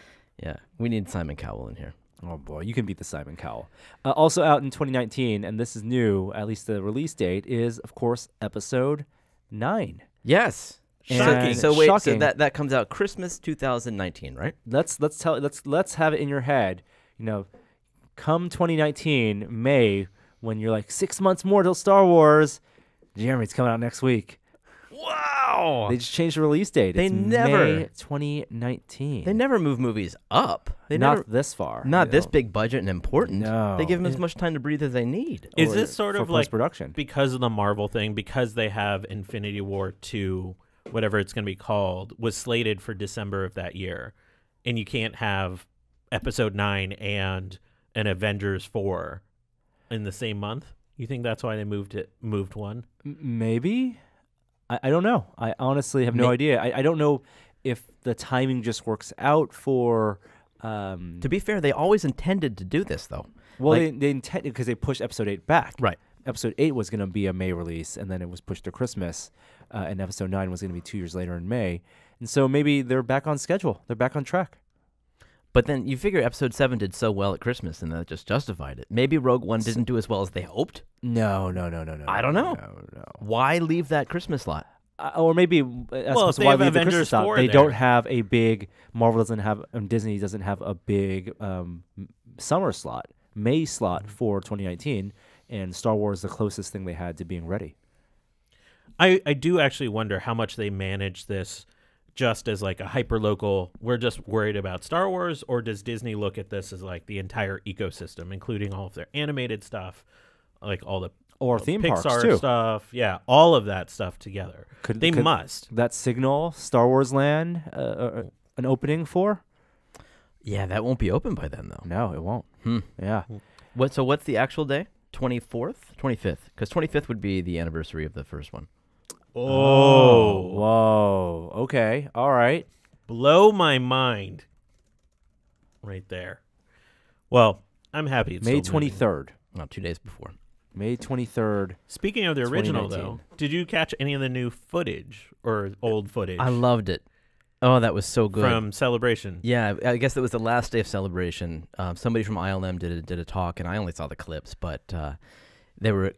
Yeah, we need Simon Cowell in here. Oh boy, you can beat the Simon Cowell. Uh, also out in 2019, and this is new. At least the release date is, of course, episode nine. Yes. Shocking. So, so wait, so that that comes out Christmas 2019, right? let's let's tell let's let's have it in your head. You know, come 2019 May when you're like six months more till Star Wars. Jeremy's coming out next week. Wow. They just changed the release date. They It's never- May 2019. They never move movies up. They not never this far. not this don't. big budget and important. No. They give them as much time to breathe as they need. Is this sort of like production? because of the Marvel thing, because they have Infinity War 2, whatever it's going to be called, was slated for December of that year. And you can't have episode 9 and an Avengers 4 in the same month? You think that's why they moved it moved one? Maybe. I, I don't know. I honestly have no May- idea. I, I don't know if the timing just works out for Um, To be fair, they always intended to do this though. well, like- they, they intended because they pushed episode eight back. Right. Episode eight was going to be a May release, and then it was pushed to Christmas, uh, and episode nine was going to be two years later in May. And so maybe they're back on schedule. They're back on track. But then you figure episode seven did so well at Christmas, and that just justified it. Maybe Rogue One didn't do as well as they hoped. No, no, no, no, no. I don't know. No, no. Why leave that Christmas slot? Uh, or maybe uh, that's Well, if they why have we have the Avengers Christmas out. 4 They there. don't have a big Marvel doesn't have and Disney doesn't have a big um, summer slot, May slot Mm-hmm. for 2019, and Star Wars is the closest thing they had to being ready. I, I do actually wonder how much they manage this just as like a hyper local we're just worried about Star Wars or does Disney look at this as like the entire ecosystem including all of their animated stuff like all the Or all the theme Pixar parks too. stuff yeah all of that stuff together Could- they could must that signal Star Wars Land uh, uh, an opening for? Yeah, that won't be open by then though. No, it won't. Hmm. Yeah, What? So what's the actual day? Twenty fourth, twenty fifth? Because twenty fifth would be the anniversary of the first one. Oh whoa. Okay. All right. blow my mind right there well I'm happy it's May still 23rd. Well, two days before. May 23rd. Speaking of the original, though, did you catch any of the new footage or old footage I loved it. Oh, that was so good. from Celebration? Yeah, I guess it was the last day of celebration. Um, somebody from ILM did a, did a talk, and I only saw the clips, but uh, there were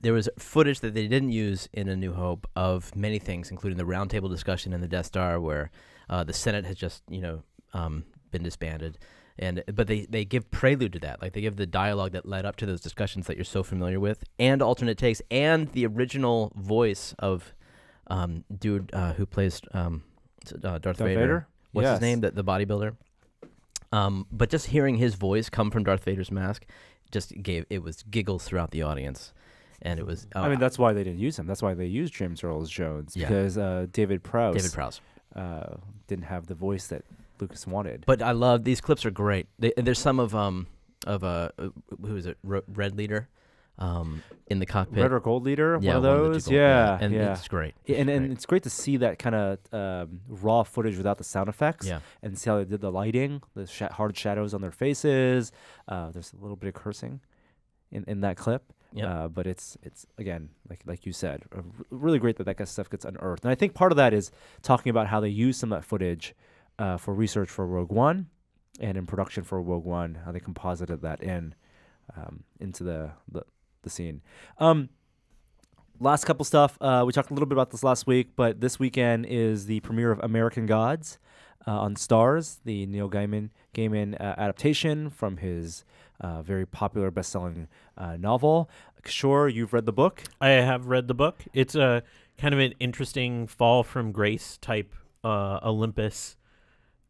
there was footage that they didn't use in A New Hope of many things, including the roundtable discussion in the Death Star, where uh, the Senate has just you know um, been disbanded, and but they they give prelude to that, like they give the dialogue that led up to those discussions that you're so familiar with, and alternate takes, and the original voice of um, dude uh, who plays um, uh, Darth, Darth Vader. Vader? What's Yes. his name? The, the bodybuilder. Um, but just hearing his voice come from Darth Vader's mask, just gave it was giggles throughout the audience, and it was. Uh, I mean, that's why they didn't use him. That's why they used James Earl Jones Yeah. because uh, David Prowse David Prowse. uh, didn't have the voice that Lucas wanted. But I love these clips are great. They, there's some of um of uh uh, who is it Ro- Red Leader, um in the cockpit. Red or Gold Leader, yeah, one of those. gold- yeah, and yeah. it's great. Yeah, and, and it's great to see that kind of um, raw footage without the sound effects. Yeah. And see how they did the lighting, the sh- hard shadows on their faces. Uh, there's a little bit of cursing in, in that clip. Yep. Uh, but it's it's again like like you said, r- really great that that kind of stuff gets unearthed. And I think part of that is talking about how they use some of that footage uh, for research for Rogue One, and in production for Rogue One, how they composited that in um, into the, the the scene. Um, last couple stuff. Uh, we talked a little bit about this last week, but this weekend is the premiere of American Gods uh, on Starz, the Neil Gaiman Gaiman uh, adaptation from his uh, very popular best-selling uh, novel. Sure, you've read the book. I have read the book. It's a kind of an interesting fall from grace type uh, Olympus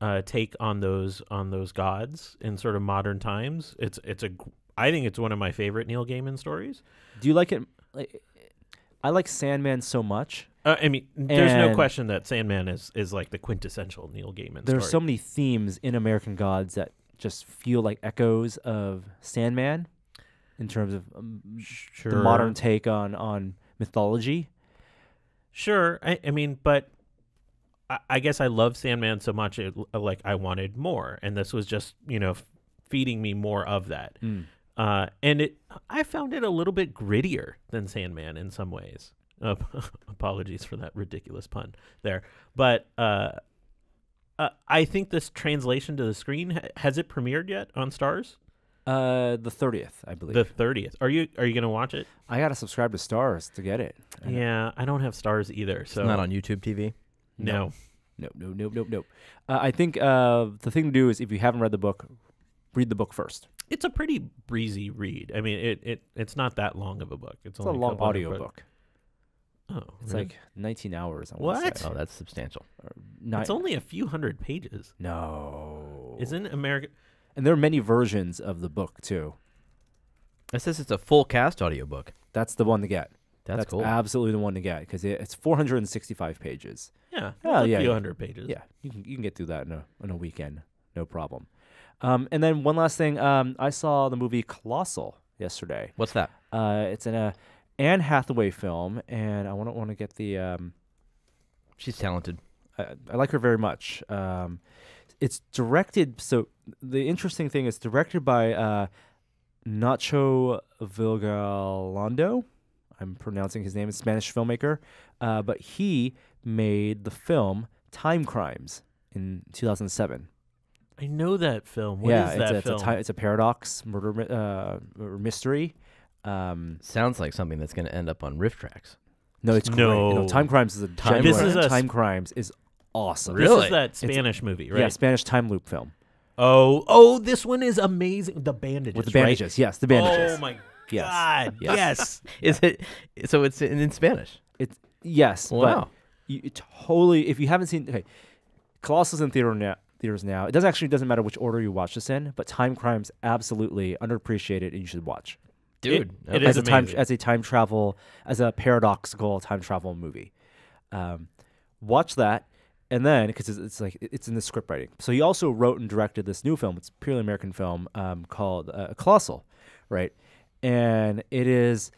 uh, take on those on those gods in sort of modern times. It's it's a I think it's one of my favorite Neil Gaiman stories. Do you like it? like, I like Sandman so much. Uh, I mean, there's no question that Sandman is is like the quintessential Neil Gaiman. There's story. so many themes in American Gods that just feel like echoes of Sandman in terms of um, sure. the modern take on on mythology. Sure. I, I mean, but I, I guess I love Sandman so much, it, like I wanted more, and this was just you know feeding me more of that. Uh, and it, I found it a little bit grittier than Sandman in some ways. Uh, apologies for that ridiculous pun there, but uh, uh, I think this translation to the screen has it premiered yet on Starz? Uh, the thirtieth, I believe. The thirtieth. Are you are you gonna watch it? I gotta subscribe to Starz to get it. I Yeah, I don't have Starz either, It's so not on YouTube TV. no. Nope, nope, nope, nope, nope. Uh, I think uh, the thing to do is if you haven't read the book, read the book first. It's a pretty breezy read. I mean, it, it it's not that long of a book. It's, It's a long audio book. Oh, It's really? like 19 hours. What? Oh, that's substantial. Ni- it's only a few hundred pages. no. Isn't America? And there are many versions of the book too. It says it's a full cast audiobook. That's the one to get. That's, cool. absolutely the one to get because it, it's 465 pages. Yeah, Oh, it's a yeah, few yeah. hundred pages. Yeah, you can you can get through that in a in a weekend, no problem. Um, and then one last thing, um, I saw the movie Colossal yesterday. What's that? Uh, it's in a Anne Hathaway film, and I want want to get the um, She's talented. I, I like her very much. Um, it's directed. So the interesting thing is directed by uh, Nacho Vigalondo. I'm pronouncing his name. Is Spanish filmmaker, uh, but he made the film Time Crimes in 2007. I know that film. What is yeah, that it's, a, it's a it's a paradox murder uh, mystery. Um, Sounds like something that's going to end up on RiffTrax. no, it's great. No. Time Crimes is a Time This is a Time s- Crimes is awesome. Really? this is that It's Spanish movie, right? Yeah, Spanish time loop film Oh, oh, this one is amazing. The bandages. with the right? bandages. Yes, the bandages. Oh my Yes. god. Yes. Yes. Is it? So it's in, in Spanish. It's yes, Wow. but you it totally. If you haven't seen, okay, Colossus in theater now. Theaters now. It doesn't actually doesn't matter which order you watch this in, but Time Crimes absolutely underappreciated and you should watch Dude, it as a time as a time travel as a paradoxical time travel movie. Um, watch that, and then because it's, it's like it's in the script writing. So he also wrote and directed this new film. It's a purely American film um, called uh, Colossal, right? And it is.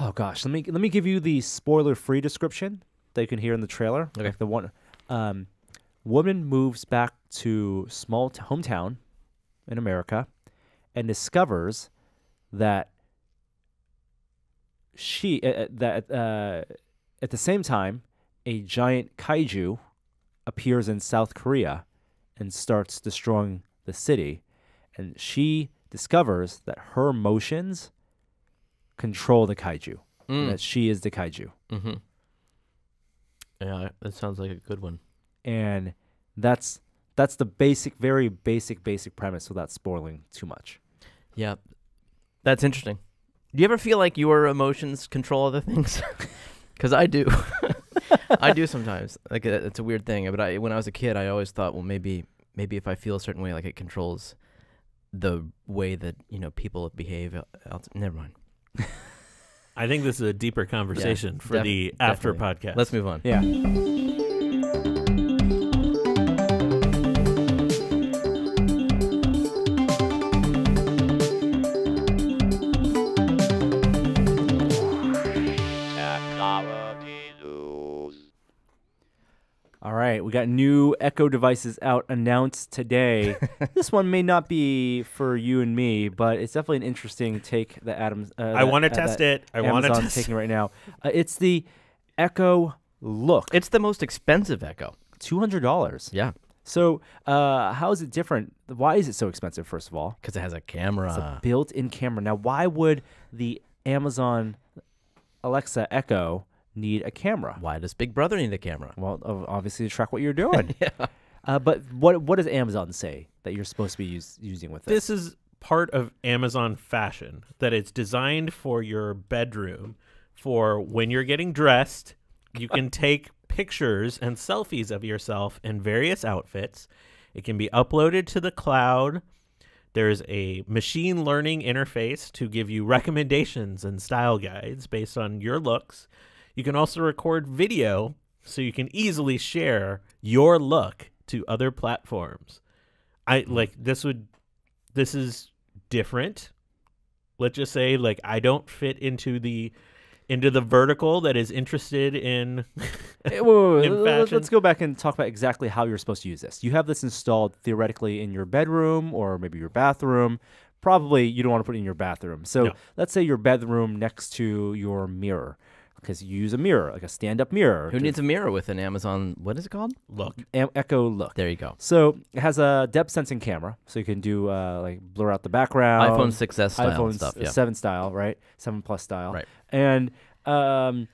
Oh gosh, let me let me give you the spoiler-free description that you can hear in the trailer. Okay. Like the one, um, woman moves back to small t- hometown in America, and discovers that she uh, that uh, at the same time a giant kaiju appears in South Korea and starts destroying the city, and she discovers that her motions control the kaiju, Mm. that she is the kaiju, Mm-hmm. Yeah, that sounds like a good one. and that's that's the basic, very basic, basic premise without spoiling too much. Yeah, that's interesting. Do you ever feel like your emotions control other things? Because I do. I do sometimes. Like uh, it's a weird thing. But I, when I was a kid, I always thought, well, maybe, maybe if I feel a certain way, like it controls the way that you know people behave. el- Else. Never mind. I think this is a deeper conversation for def- the after definitely. podcast. Let's move on. Yeah. We got new Echo devices out announced today. this one may not be for you and me, but it's definitely an interesting take that Adam's. Uh, I want to uh, test it. I want to Amazon's test taking right now. Uh, it's the Echo Look. It's the most expensive Echo. two hundred dollars. Yeah, So, uh, how is it different? Why is it so expensive? First of all, because it has a camera. it's a built-in camera. Now, why would the Amazon Alexa Echo need a camera? Why does Big Brother need a camera? Well, obviously to track what you're doing. yeah. uh, but what what does Amazon say that you're supposed to be use, using with this? This is part of Amazon fashion that it's designed for your bedroom for when you're getting dressed. You can take pictures and selfies of yourself in various outfits. It can be uploaded to the cloud. There's a machine learning interface to give you recommendations and style guides based on your looks. You can also record video so you can easily share your look to other platforms. I like this would this is different. Let's just say like I don't fit into the into the vertical that is interested in Eh, wait, wait, wait, in let- let- fashion. Let's go back and talk about exactly how you're supposed to use this. You have this installed theoretically in your bedroom or maybe your bathroom. Probably you don't want to put it in your bathroom. So No. let's say your bedroom next to your mirror, because you use a mirror, like a stand-up mirror. Who to- needs a mirror with an Amazon? What is it called? look. Am- Echo Look? There you go. So it has a depth sensing camera, so you can do uh, like blur out the background. iPhone 6s style iPhone stuff. s- Yeah. seven style, right? Seven plus style, Right. And um,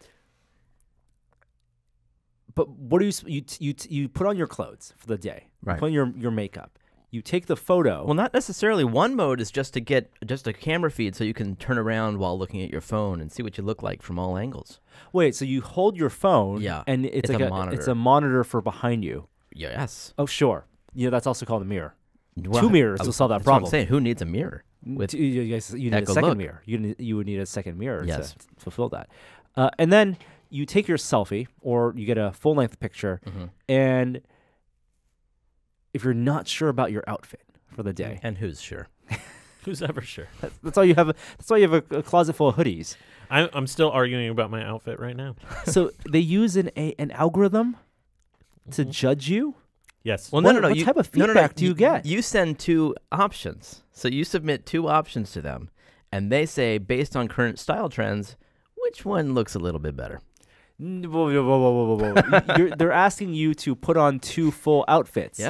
but what do you s- you t- you t- you put on your clothes for the day? You Right. Put on your your makeup. You take the photo. Well, not necessarily. One mode is just to get just a camera feed, so you can turn around while looking at your phone and see what you look like from all angles. Wait, so you hold your phone, Yeah, and it's, it's like a It's monitor. a monitor for behind you. Yes. Oh, sure. Yeah, that's also called a mirror. Well, mirrors I- will solve that what I'm problem. saying. Who needs a mirror? With you, guys, you need a second Look. mirror. You need, you would need a second mirror Yes. to fulfill that. Uh, and then you take your selfie, or you get a full length picture, Mhm. and if you're not sure about your outfit for the day, and who's sure? Who's ever sure? that's, that's all you have. That's why you have a, a closet full of hoodies. I'm I'm still arguing about my outfit right now. so they use an a, an algorithm to Mhm. judge you. Yes. Well, What- no, no, no. what you, type of no, no, no, feedback do you get? You send two options. So you submit two options to them, and they say, based on current style trends, which one looks a little bit better? Whoa, whoa, whoa, whoa, whoa, whoa. You're, they're asking you to put on two full outfits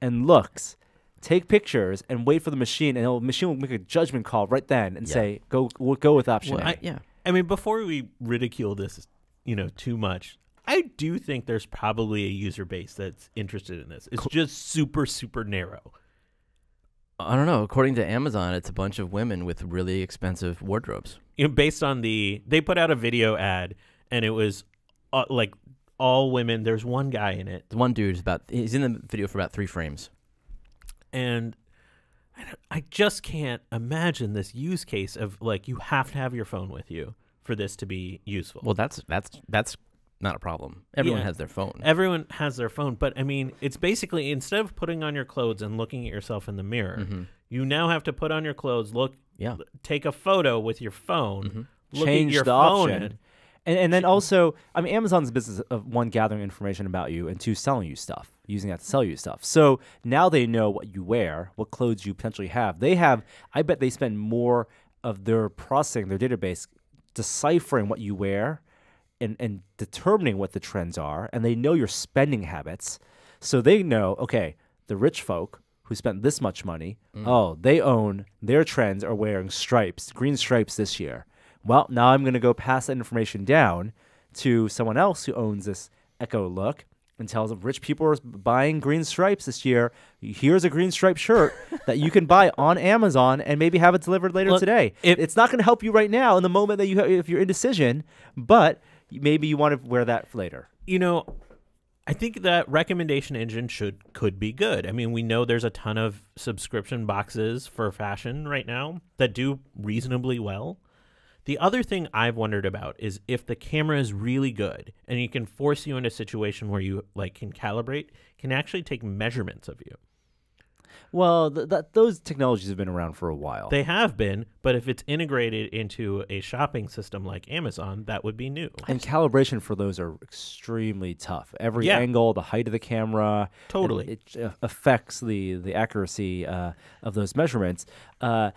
and looks, take pictures, and wait for the machine, and the machine will make a judgment call right then and Yeah. say, "Go, we'll go with option Well, A." I- yeah. I mean, before we ridicule this, you know, too much, I do think there's probably a user base that's interested in this. It's just super, super narrow. I don't know. According to Amazon, it's a bunch of women with really expensive wardrobes. You know, based on the they put out a video ad, and it was uh, like all women. There's one guy in it, The one dude's about, he's in the video for about three frames. and I, don't- I just can't imagine this use case of like you have to have your phone with you for this to be useful. Well, that's, that's, that's not a problem. Everyone Yeah. has their phone. Everyone has their phone, but I mean, it's basically instead of putting on your clothes and looking at yourself in the mirror, Mhm. you now have to put on your clothes, look, Yeah. take a photo with your phone, Mhm. look Change at your the phone, option. and- And, and then also, I mean, Amazon's business of one gathering information about you and two selling you stuff, using that to sell you stuff. So now they know what you wear, what clothes you potentially have. They have, I bet they spend more of their processing, their database, deciphering what you wear and, and determining what the trends are. And they know your spending habits. So they know, okay, the rich folk who spent this much money, mm. oh, they own their trends are wearing stripes, green stripes this year. Well, now I'm going to go pass that information down to someone else who owns this Echo look and tells them rich people are buying green stripes this year. Here's a green stripe shirt that you can buy on Amazon and maybe have it delivered later Look, today. if- it's not going to help you right now in the moment that you have, if you're indecision, but maybe you want to wear that later. you know, I think that recommendation engine should could be good. I mean, we know there's a ton of subscription boxes for fashion right now that do reasonably well. The other thing I've wondered about is if the camera is really good and you can force you into a situation where you like can calibrate, can actually take measurements of you. Well, th- that those technologies have been around for a while. They have been, but if it's integrated into a shopping system like Amazon, that would be new. and calibration for those are extremely tough. Every Yeah. angle, the height of the camera, Totally. it, uh, affects the the accuracy uh, of those measurements. Uh,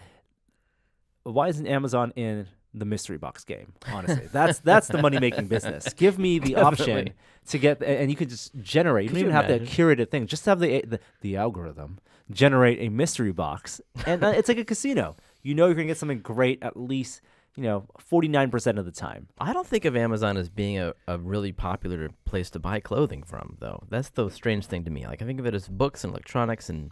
why isn't Amazon in the mystery box game? Honestly, that's that's the money making business. Give me the option to get, and you can just generate. You don't even have to imagine? curate a thing. Just have the, the the algorithm generate a mystery box, and uh, it's like a casino. You know you're gonna get something great at least you know forty nine percent of the time. I don't think of Amazon as being a, a really popular place to buy clothing from, though. That's the strange thing to me. Like I think of it as books and electronics and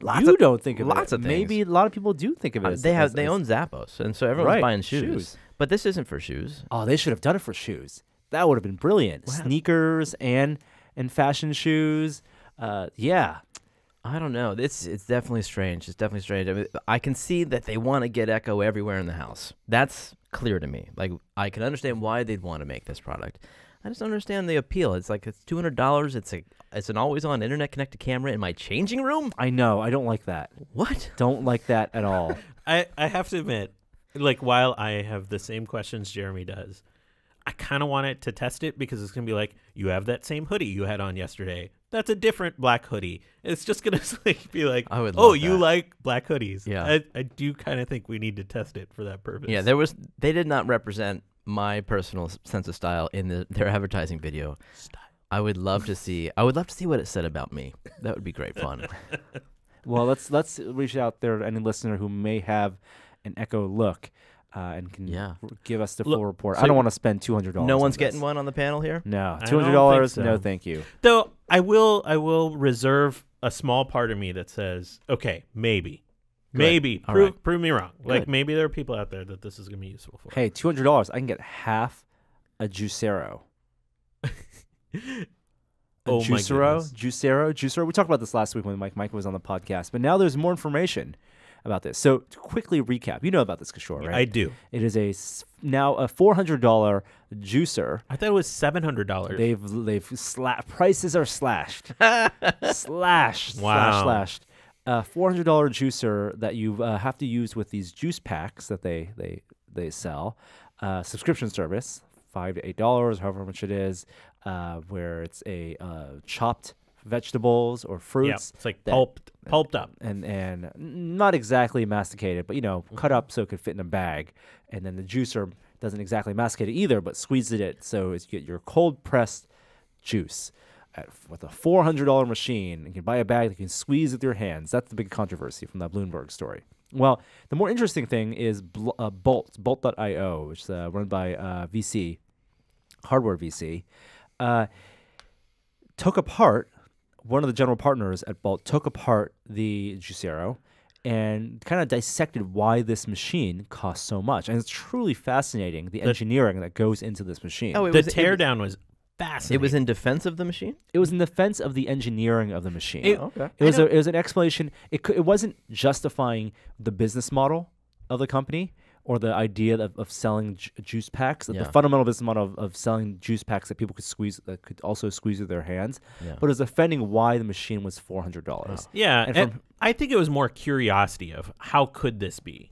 lots you of don't think of lots it. of Maybe a lot of people do think of it. Uh, as, they have they own Zappos, and so everyone's Right, buying shoes. shoes. But this isn't for shoes. Oh, they should have done it for shoes. That would have been brilliant. Wow. Sneakers and and fashion shoes. Uh, yeah. I don't know. It's it's definitely strange. It's definitely strange. I, mean, I can see that they want to get Echo everywhere in the house. That's clear to me. Like I can understand why they'd want to make this product. I just don't understand the appeal. It's like it's two hundred dollars. It's a it's an always on internet connected camera in my changing room. I know. I don't like that. What? Don't like that at all. I, I have to admit, like while I have the same questions Jeremy does, I kind of want it to test it because it's gonna be like you have that same hoodie you had on yesterday. That's a different black hoodie. It's just gonna like be like, I would oh, love you like black hoodies. Yeah. I, I do kind of think we need to test it for that purpose. Yeah, there was. They did not represent my personal sense of style in the, their advertising video. Style. I would love to see. I would love to see what it said about me. That would be great fun. well, let's let's reach out there to any listener who may have an Echo look uh, and can Yeah. give us the Look, full report. so I don't want to spend two hundred dollars. no one's getting one on the panel here. No, I two don't hundred dollars. think No, thank you. Though I will, I will reserve a small part of me that says, okay, maybe, Good. Maybe All prove right. prove me wrong. Like maybe there are people out there that this is gonna be useful for. Hey, two hundred dollars. I can get half a Juicero. A Oh my Juicero. Juicero, Juicero. We talked about this last week when Mike Mike was on the podcast, but now there's more information about this. So to quickly recap, you know about this, Kishore, right? I do. It is a now a four hundred dollar juicer. I thought it was seven hundred dollars. They've they've sla- prices are slashed, slashed, Wow. slash, slashed. A four hundred dollar juicer that you uh, have to use with these juice packs that they they they sell. Uh, subscription service, five to eight dollars, however much it is. Uh, where it's a uh, chopped vegetables or Yeah, fruits it's like that- pulped, pulped up. and and not exactly masticated, but you know, cut Mm-hmm. up so it could fit in a bag. And then the juicer doesn't exactly masticate it either, but squeezes it so it's, you get your cold pressed juice. At, with a four hundred dollar machine, you can buy a bag that you can squeeze with your hands. That's the big controversy from that Bloomberg story. Well, the more interesting thing is Bl- uh, Bolt, Bolt.io, which is uh, run by uh, VC, Hardware VC, uh, took apart one of the general partners at Bolt took apart the Juicero and kind of dissected why this machine costs so much. And it's truly fascinating the engineering that goes into this machine. Oh, it The was it was- teardown was fascinating. It was in defense of the machine. it was in defense of the engineering of the machine. It- okay. It was I a, it was an explanation. It cou- it wasn't justifying the business model of the company or the idea of, of selling ju- juice packs. yeah. The fundamental business model of, of selling juice packs that people could squeeze that could also squeeze with their hands. Yeah. But it was defending why the machine was four hundred dollars. Yeah, And and from- I think it was more curiosity of how could this be,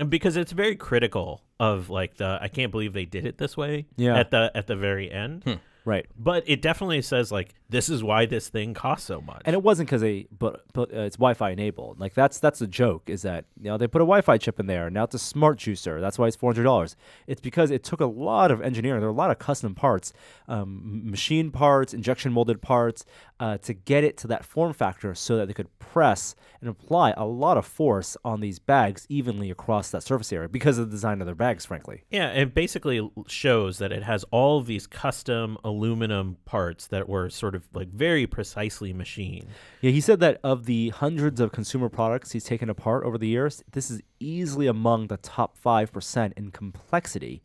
and because it's very critical of like the I can't believe they did it this way. Yeah. At the at the very end, hmm. Right. but it definitely says like this is why this thing costs so much. And it wasn't because they, but, but uh, it's Wi-Fi enabled. Like that's that's the joke is that you know they put a Wi-Fi chip in there. Now it's a smart juicer. That's why it's four hundred dollars. It's because it took a lot of engineering. There are a lot of custom parts, um, machine parts, injection molded parts, uh, to get it to that form factor so that they could press and apply a lot of force on these bags evenly across that surface area because of the design of their bags. Frankly, Yeah, it basically shows that it has all of these custom aluminum parts that were sort of like very precisely machined. Yeah, he said that of the hundreds of consumer products he's taken apart over the years, this is easily among the top 5% in complexity.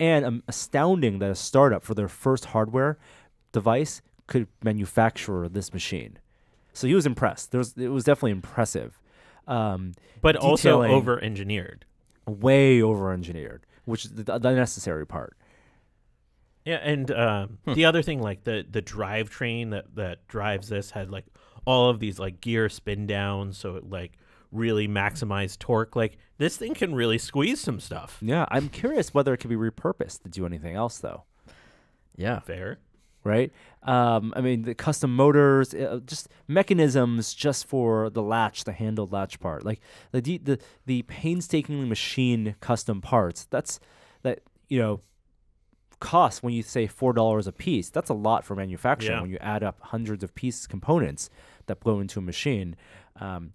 And um, astounding that a startup for their first hardware device could manufacture this machine. So he was impressed. There was, it was definitely impressive. Um, But also over engineered. way over engineered, which is the, the necessary part. Yeah, and um, the other thing, like the the drivetrain that that drives this, had like all of these like gear spin downs, so it like really maximized torque. Like this thing can really squeeze some stuff. Yeah, I'm curious whether it could be repurposed to do anything else, though. Yeah. Fair. Right? Um, I mean, the custom motors, uh, just mechanisms, just for the latch, the handled latch part, like the the the painstakingly machine custom parts. That's that you know cost when you say four dollars a piece. That's a lot for manufacturing Yeah. when you add up hundreds of piece components that go into a machine. Um,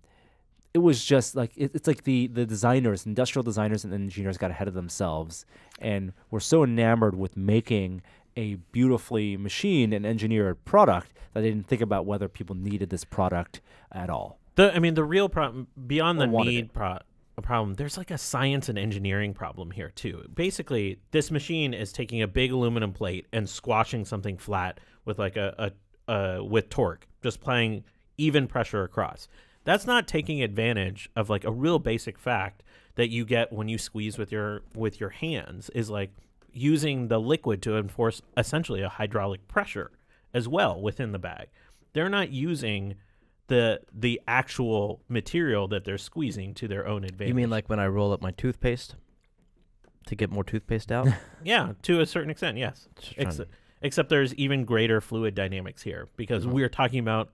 it was just like it, it's like the the designers, industrial designers and engineers got ahead of themselves, and were so enamored with making a beautifully machined and engineered product that they didn't think about whether people needed this product at all. The I mean, the real problem beyond the need pro- a problem, there's like a science and engineering problem here too. Basically, this machine is taking a big aluminum plate and squashing something flat with like a, a uh, with torque, just applying even pressure across. That's not taking advantage of like a real basic fact that you get when you squeeze with your with your hands is like using the liquid to enforce essentially a hydraulic pressure as well within the bag. They're not using the the actual material that they're squeezing to their own advantage. You mean like when I roll up my toothpaste to get more toothpaste out? yeah, to a certain extent, yes. Ex- except there's even greater fluid dynamics here because Mhm. we're talking about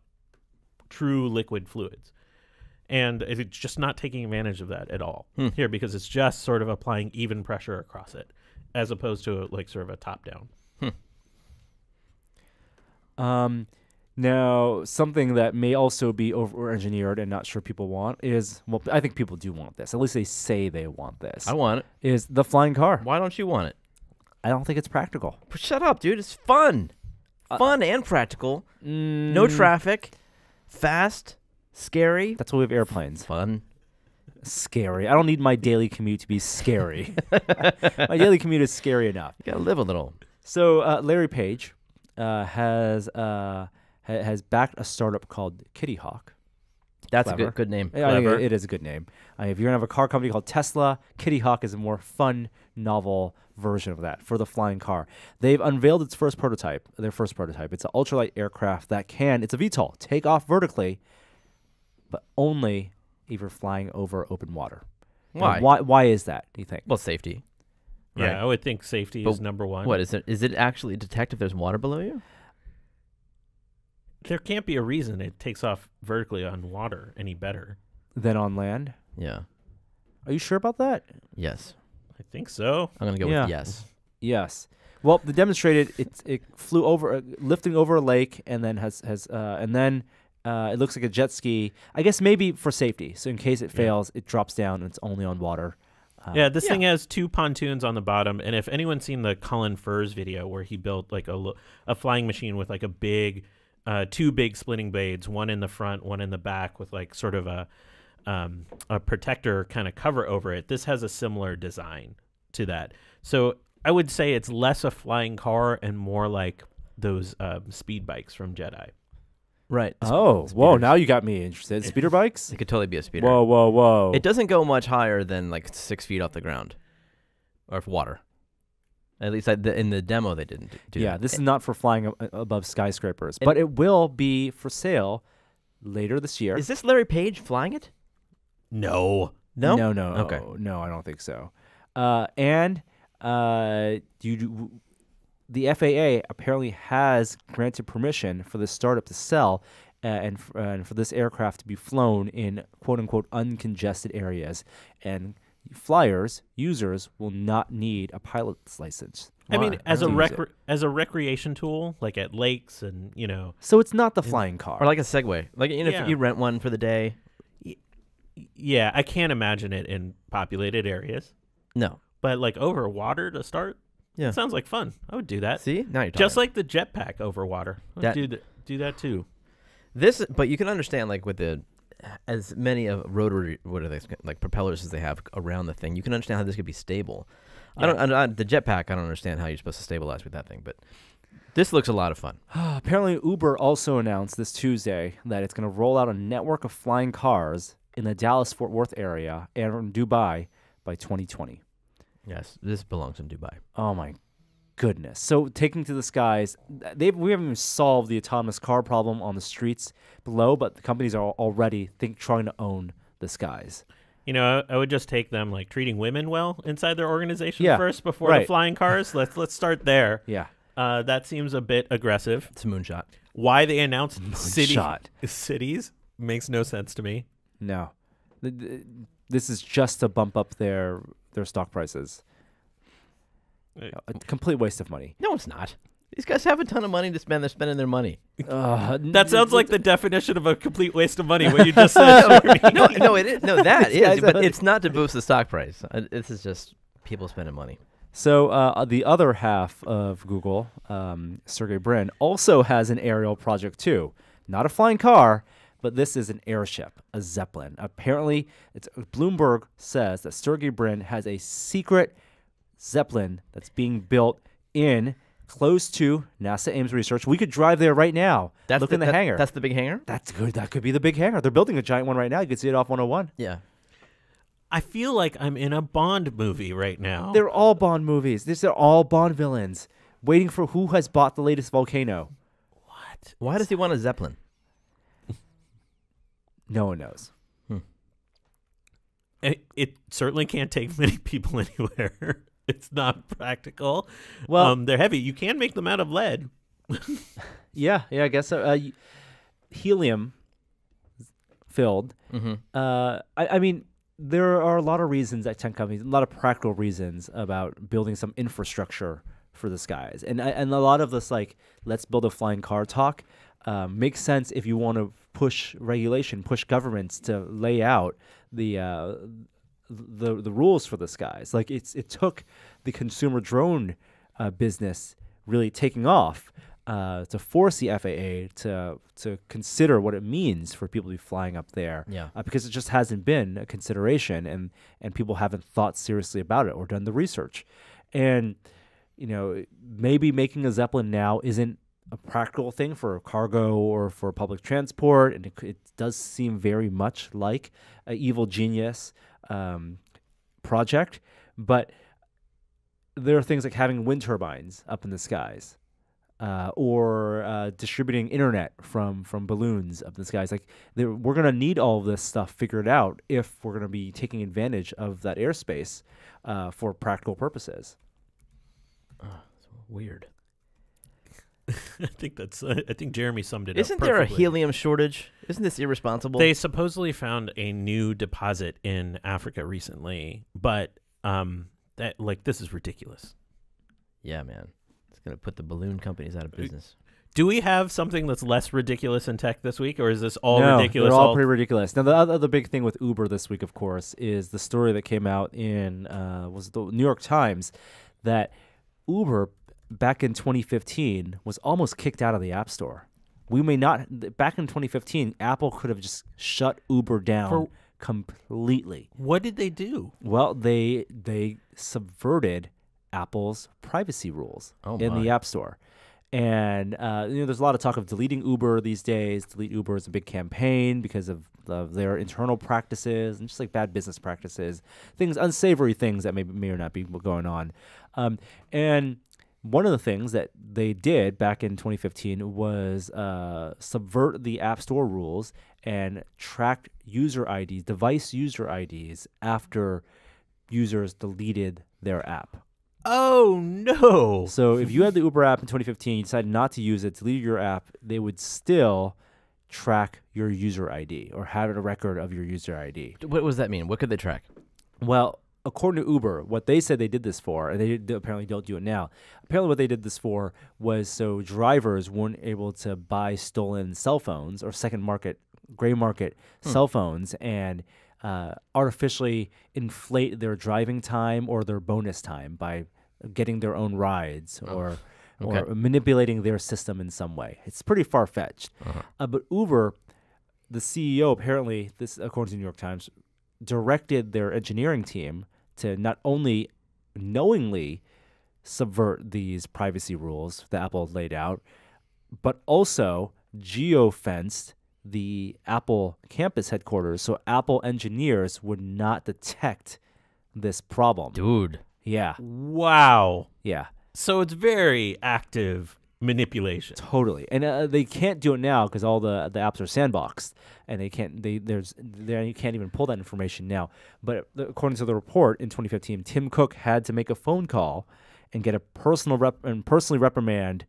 true liquid fluids. And it's just not taking advantage of that at all Hmm. here because it's just sort of applying even pressure across it as opposed to like sort of a top down. Um, now, something that may also be over engineered and not sure people want is well, I think people do want this. At least they say they want this. I want it. is the flying car. Why don't you want it? I don't think it's practical. But shut up, dude. It's fun. Uh, fun and practical. No No traffic. Fast. Scary. That's why we have airplanes. Fun. Scary. I don't need my daily commute to be scary. my daily commute is scary enough. You gotta live a little. So uh, Larry Page uh, has uh, ha- has backed a startup called Kitty Hawk. That's a good good name. I it- it is a good name. Uh, if you're gonna have a car company called Tesla, Kitty Hawk is a more fun, novel version of that for the flying car. They've unveiled its first prototype. Their first prototype. It's an ultralight aircraft that can. It's a VTOL. Take off vertically, but only if you're flying over open water. Now, Why? why? Why is that? Do you think? Well, safety. Yeah, I would think safety But is number one. What is it? Is it actually detect if there's water below you? there can't be a reason it takes off vertically on water any better. than on land. Yeah. Are you sure about that? Yes. I think so. I'm gonna go Yeah. with yes. Yes. Well, they demonstrated it. It flew over, uh, lifting over a lake, and then has has uh, and then uh, it looks like a jet ski. I guess maybe for safety. So in case it Yeah. fails, it drops down and it's only on water. Uh, Yeah, this thing has two pontoons on the bottom, and if anyone's seen the Colin Furze video where he built like a a flying machine with like a big, uh, two big splitting blades, one in the front, one in the back, with like sort of a um, a protector kind of cover over it. This has a similar design to that. So I would say it's less a flying car and more like those um, speed bikes from Jedi. Right. Oh, whoa! Now you got me interested. Speeder bikes? It could totally be a speeder. Whoa, whoa, whoa! It doesn't go much higher than like six feet off the ground, or if water. At least I, the, in the demo they didn't do yeah, that. this is not for flying above skyscrapers, but it will be for sale later this year. Is this Larry Page flying it? No, No. No, no, Okay. no, I don't think so. Uh, and uh, you, do- the FAA apparently has granted permission for the startup to sell uh, and, f- uh, and for this aircraft to be flown in quote unquote uncongested areas. And flyers, users, will not need a pilot's license. I mean as a to rec- as a recreation tool, like at lakes and you know So it's not the flying car. Or like a Segway. Like you know, Yeah. if you rent one for the day. Yeah, I can't imagine it in populated areas, No. but like over water to start. Yeah. sounds like fun. I would do that. See, now you're talking. Just like the jetpack over water. I'd That- do th- do that too. this, but you can understand like with the as many of rotary what are they like propellers as they have around the thing. You can understand how this could be stable. I don't. I, I, the jetpack. I don't understand how you're supposed to stabilize with that thing, but this looks a lot of fun. Apparently, Uber also announced this Tuesday that it's going to roll out a network of flying cars in the Dallas Fort Worth area and Dubai by 2020. Yes, this belongs in Dubai. Oh my goodness! So taking to the skies, they we haven't even solved the autonomous car problem on the streets below, but the companies are already think trying to own the skies. You know, I, I would just take them like treating women well inside their organization Yeah, first before the flying cars. let's let's start there. Yeah, Uh, that seems a bit aggressive. It's a moonshot. Why they announced city shot. cities makes no sense to me. no, Th- th- this is just to bump up their their stock prices. Uh, A complete waste of money. No, it's not. These guys have a ton of money to spend. They're spending their money. Uh, That sounds like the definition of a complete waste of money. What you just said. no, no, it is. No, that These guys is. But it's not to boost the stock price. Uh, This is just people spending money. So uh, the other half of Google, um, Sergey Brin, also has an aerial project too. Not a flying car, but this is an airship, a Zeppelin. Apparently, it's Bloomberg says that Sergey Brin has a secret Zeppelin that's being built in close to NASA Ames Research. We could drive there right now. That's Look in the that- hangar. That's the big hangar. that's good. That could be the big hangar. They're building a giant one right now. You can see it off 101. Yeah. I feel like I'm in a Bond movie right now. They're all Bond movies. These are all Bond villains waiting for who has bought the latest volcano. what? Why does he want a zeppelin? No one knows. It, it certainly can't take many people anywhere. it's not practical. Well, um, they're heavy. You can make them out of lead. yeah, yeah, I guess so. Uh, helium filled. Mm-hmm. Uh, I, I mean, there are a lot of reasons at tech companies, a lot of practical reasons about building some infrastructure for the skies, and and a lot of this like let's build a flying car talk um, makes sense if you want to push regulation, push governments to lay out the uh, the the rules for the skies. Like it's it took the consumer drone uh, business really taking off uh, to force the FAA to to consider what it means for people to be flying up there. Yeah. Uh, because it just hasn't been a consideration, and and people haven't thought seriously about it or done the research, and you know maybe making a zeppelin now isn't a practical thing for cargo or for public transport, and it, it does seem very much like an evil genius um, project, but there are things like having wind turbines up in the skies. Uh, or uh, distributing internet from from balloons up in the skies. Like we're gonna need all of this stuff figured out if we're gonna be taking advantage of that airspace uh, for practical purposes. Weird. I think that's. Uh, I think Jeremy summed it Isn't up. Isn't there a helium shortage? Isn't this irresponsible? They supposedly found a new deposit in Africa recently, but um, that like this is ridiculous. yeah, man. It's gonna put the balloon companies out of business. Do we have something that's less ridiculous in tech this week, or is this all no, ridiculous? They're all pretty ridiculous. Now, the other, other big thing with Uber this week, of course, is the story that came out in uh, was it the New York Times that Uber back in 2015 was almost kicked out of the App Store. We may not back in 2015, Apple could have just shut Uber down For- completely. what did they do? Well, they they subverted Apple's privacy rules Oh, in the. App Store. And uh, you know, there's a lot of talk of deleting Uber these days. Delete Uber is a big campaign because of, of their internal practices and just like bad business practices, things, unsavory things that may may or not be going on. Um, and one of the things that they did back in 2015 was uh, subvert the App Store rules and track user IDs, device user IDs, after users deleted their app. Oh no! So if you had the Uber app in 2015, you decided not to use it, deleted your app, they would still track your user ID or have a record of your user ID. What does that mean? What could they track? Well, according to Uber, what they said they did this for, and they apparently don't do it now. Apparently, what they did this for was so drivers weren't able to buy stolen cell phones or second market, gray market cell phones, and uh, artificially inflate their driving time or their bonus time by getting their own rides or. okay. Or manipulating their system in some way. It's pretty far fetched. Uh, but Uber, the CEO apparently, this according to the New York Times, directed their engineering team to not only knowingly subvert these privacy rules that Apple laid out, but also geofenced the Apple campus headquarters so Apple engineers would not detect this problem. Dude. Yeah, wow. yeah. So it's very active manipulation. Totally, and uh, they can't do it now because all the the apps are sandboxed, and they can't. They there's they you can't even pull that information now. But according to the report in 2015, Tim Cook had to make a phone call and get a personal rep and personally reprimand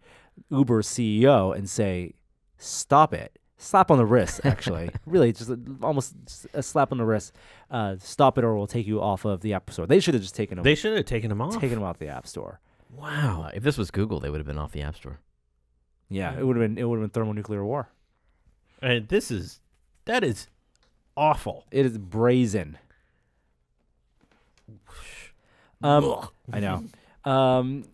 Uber CEO and say, "Stop it." Slap on the wrist, actually. really, just a, almost just a slap on the wrist. Uh, stop it, or we'll take you off of the App Store. They should have just taken them, They should have taken him off. taken them off the App Store. wow. Uh, if this was Google, they would have been off the App Store. Yeah, it would have been it would have been thermonuclear war. And this is that is awful. It is brazen. Um, I know. Um,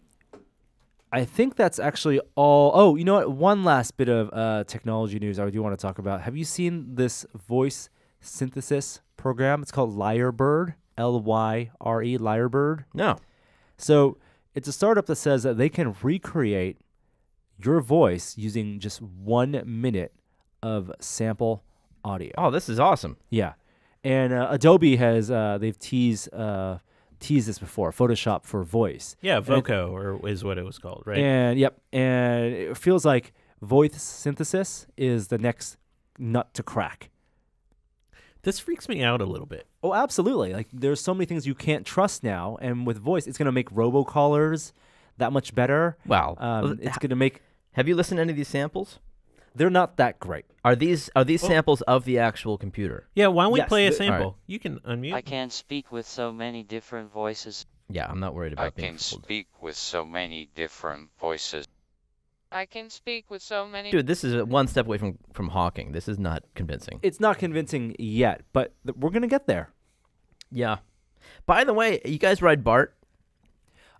I think that's actually all. Oh, you know what? One last bit of uh, technology news I do want to talk about. Have you seen this voice synthesis program? It's called Lyrebird. L Y R E. Lyrebird. No. So it's a startup that says that they can recreate your voice using just one minute of sample audio. Oh, this is awesome. Yeah, and uh, Adobe has uh, they've teased uh, teased this before. Photoshop for voice. Yeah, Voco or is what it was called, right? And yep, and it feels like voice synthesis is the next nut to crack. this freaks me out a little bit. Oh, absolutely. Like there's so many things you can't trust now, and with voice, it's gonna make robocallers that much better. Wow. Um, Well, it's gonna make. Have you listened to any of these samples? They're not that great. Are these are Oh. these samples of the actual computer? Yeah, why don't we Yes, play a sample? Alright. You can unmute. I can speak with so many different voices. Yeah, I'm not worried I about being I can fooled. speak with so many different voices. I can speak with so many. Dude, this is one step away from from Hawking. This is not convincing. It's not convincing yet, but th- we're gonna get there. Yeah. By the way, you guys ride BART?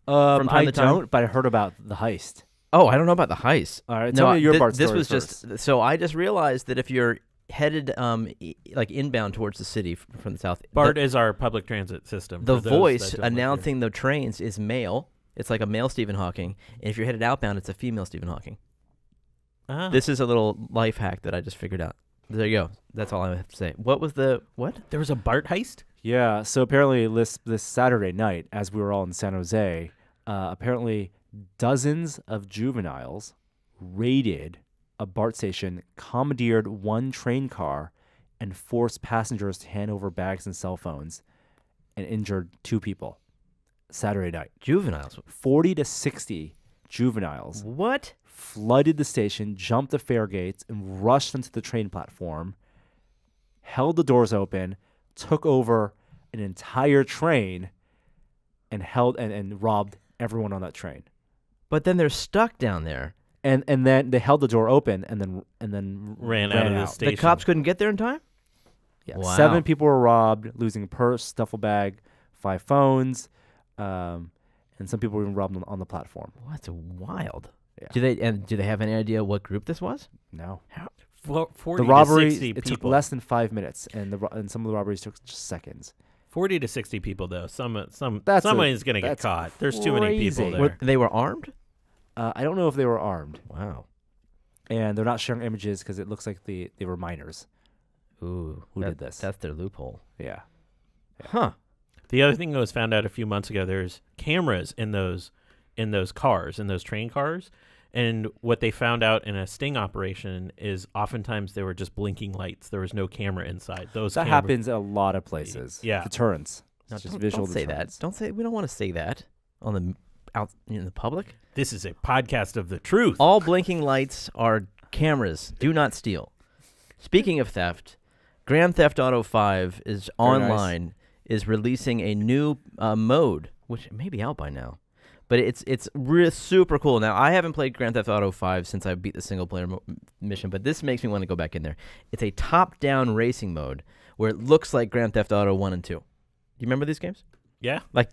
Um, From time I to time? don't, but I heard about the heist. Oh, I don't know about the heist. All right, no, tell me your thi- BART This story was just so I just realized that if you're headed um e- like inbound towards the city f- from the south, BART the, is our public transit system. the for those that voice don't live here. announcing the trains is male. It's like a male Stephen Hawking, and if you're headed outbound, it's a female Stephen Hawking. Ah. This is a little life hack that I just figured out. There you go. That's all I have to say. What was the what? there was a BART heist. Yeah, so apparently this this Saturday night, as we were all in San Jose, uh, apparently dozens of juveniles raided a BART station, commandeered one train car, and forced passengers to hand over bags and cell phones, and injured two people. Saturday night, Juveniles. forty to sixty juveniles What? flooded the station, jumped the fare gates, and rushed onto the train platform, held the doors open, took over an entire train, and held and, and robbed everyone on that train. But then they're stuck down there. And and then they held the door open and then and then Ran out of the station. The cops couldn't get there in time? Yeah, Wow. seven people were robbed, losing a purse, duffel bag, five phones, um, and some people were even robbed on, on the platform. Well, that's wild. Yeah. Do they and do they have any idea what group this was? No, Fo- 40 the robbery to 60 it people. took less than five minutes, and the ro- and some of the robberies took just seconds. 40 to 60 people though. Some some That's a- somebody's going to get that's caught. There's too many people crazy. there. Were- they were armed? Uh, I don't know if they were armed, Wow. and they're not sharing images because it looks like they they were minors. Ooh. Who that- did this? That's their loophole. Yeah, Huh. The other thing that was found out a few months ago, there's cameras in those in those cars, in those train cars. And what they found out in a sting operation is oftentimes they were just blinking lights. There was no camera inside. Those that camera- happens a lot of places. Yeah. deterrence. No, It's just don't, visual don't say that. Don't say we don't want to say that on the out in the public. This is a podcast of the truth. All blinking lights are cameras. Do not steal. Speaking of theft, Grand Theft Auto 5 is Very nice. online is releasing a new uh, mode, which may be out by now. But it's it's re- super cool. Now I haven't played Grand Theft Auto 5 since I beat the single player mo- mission, but this makes me want to go back in there. It's a top-down racing mode where it looks like Grand Theft Auto 1 and 2. Do you remember these games? yeah. Like,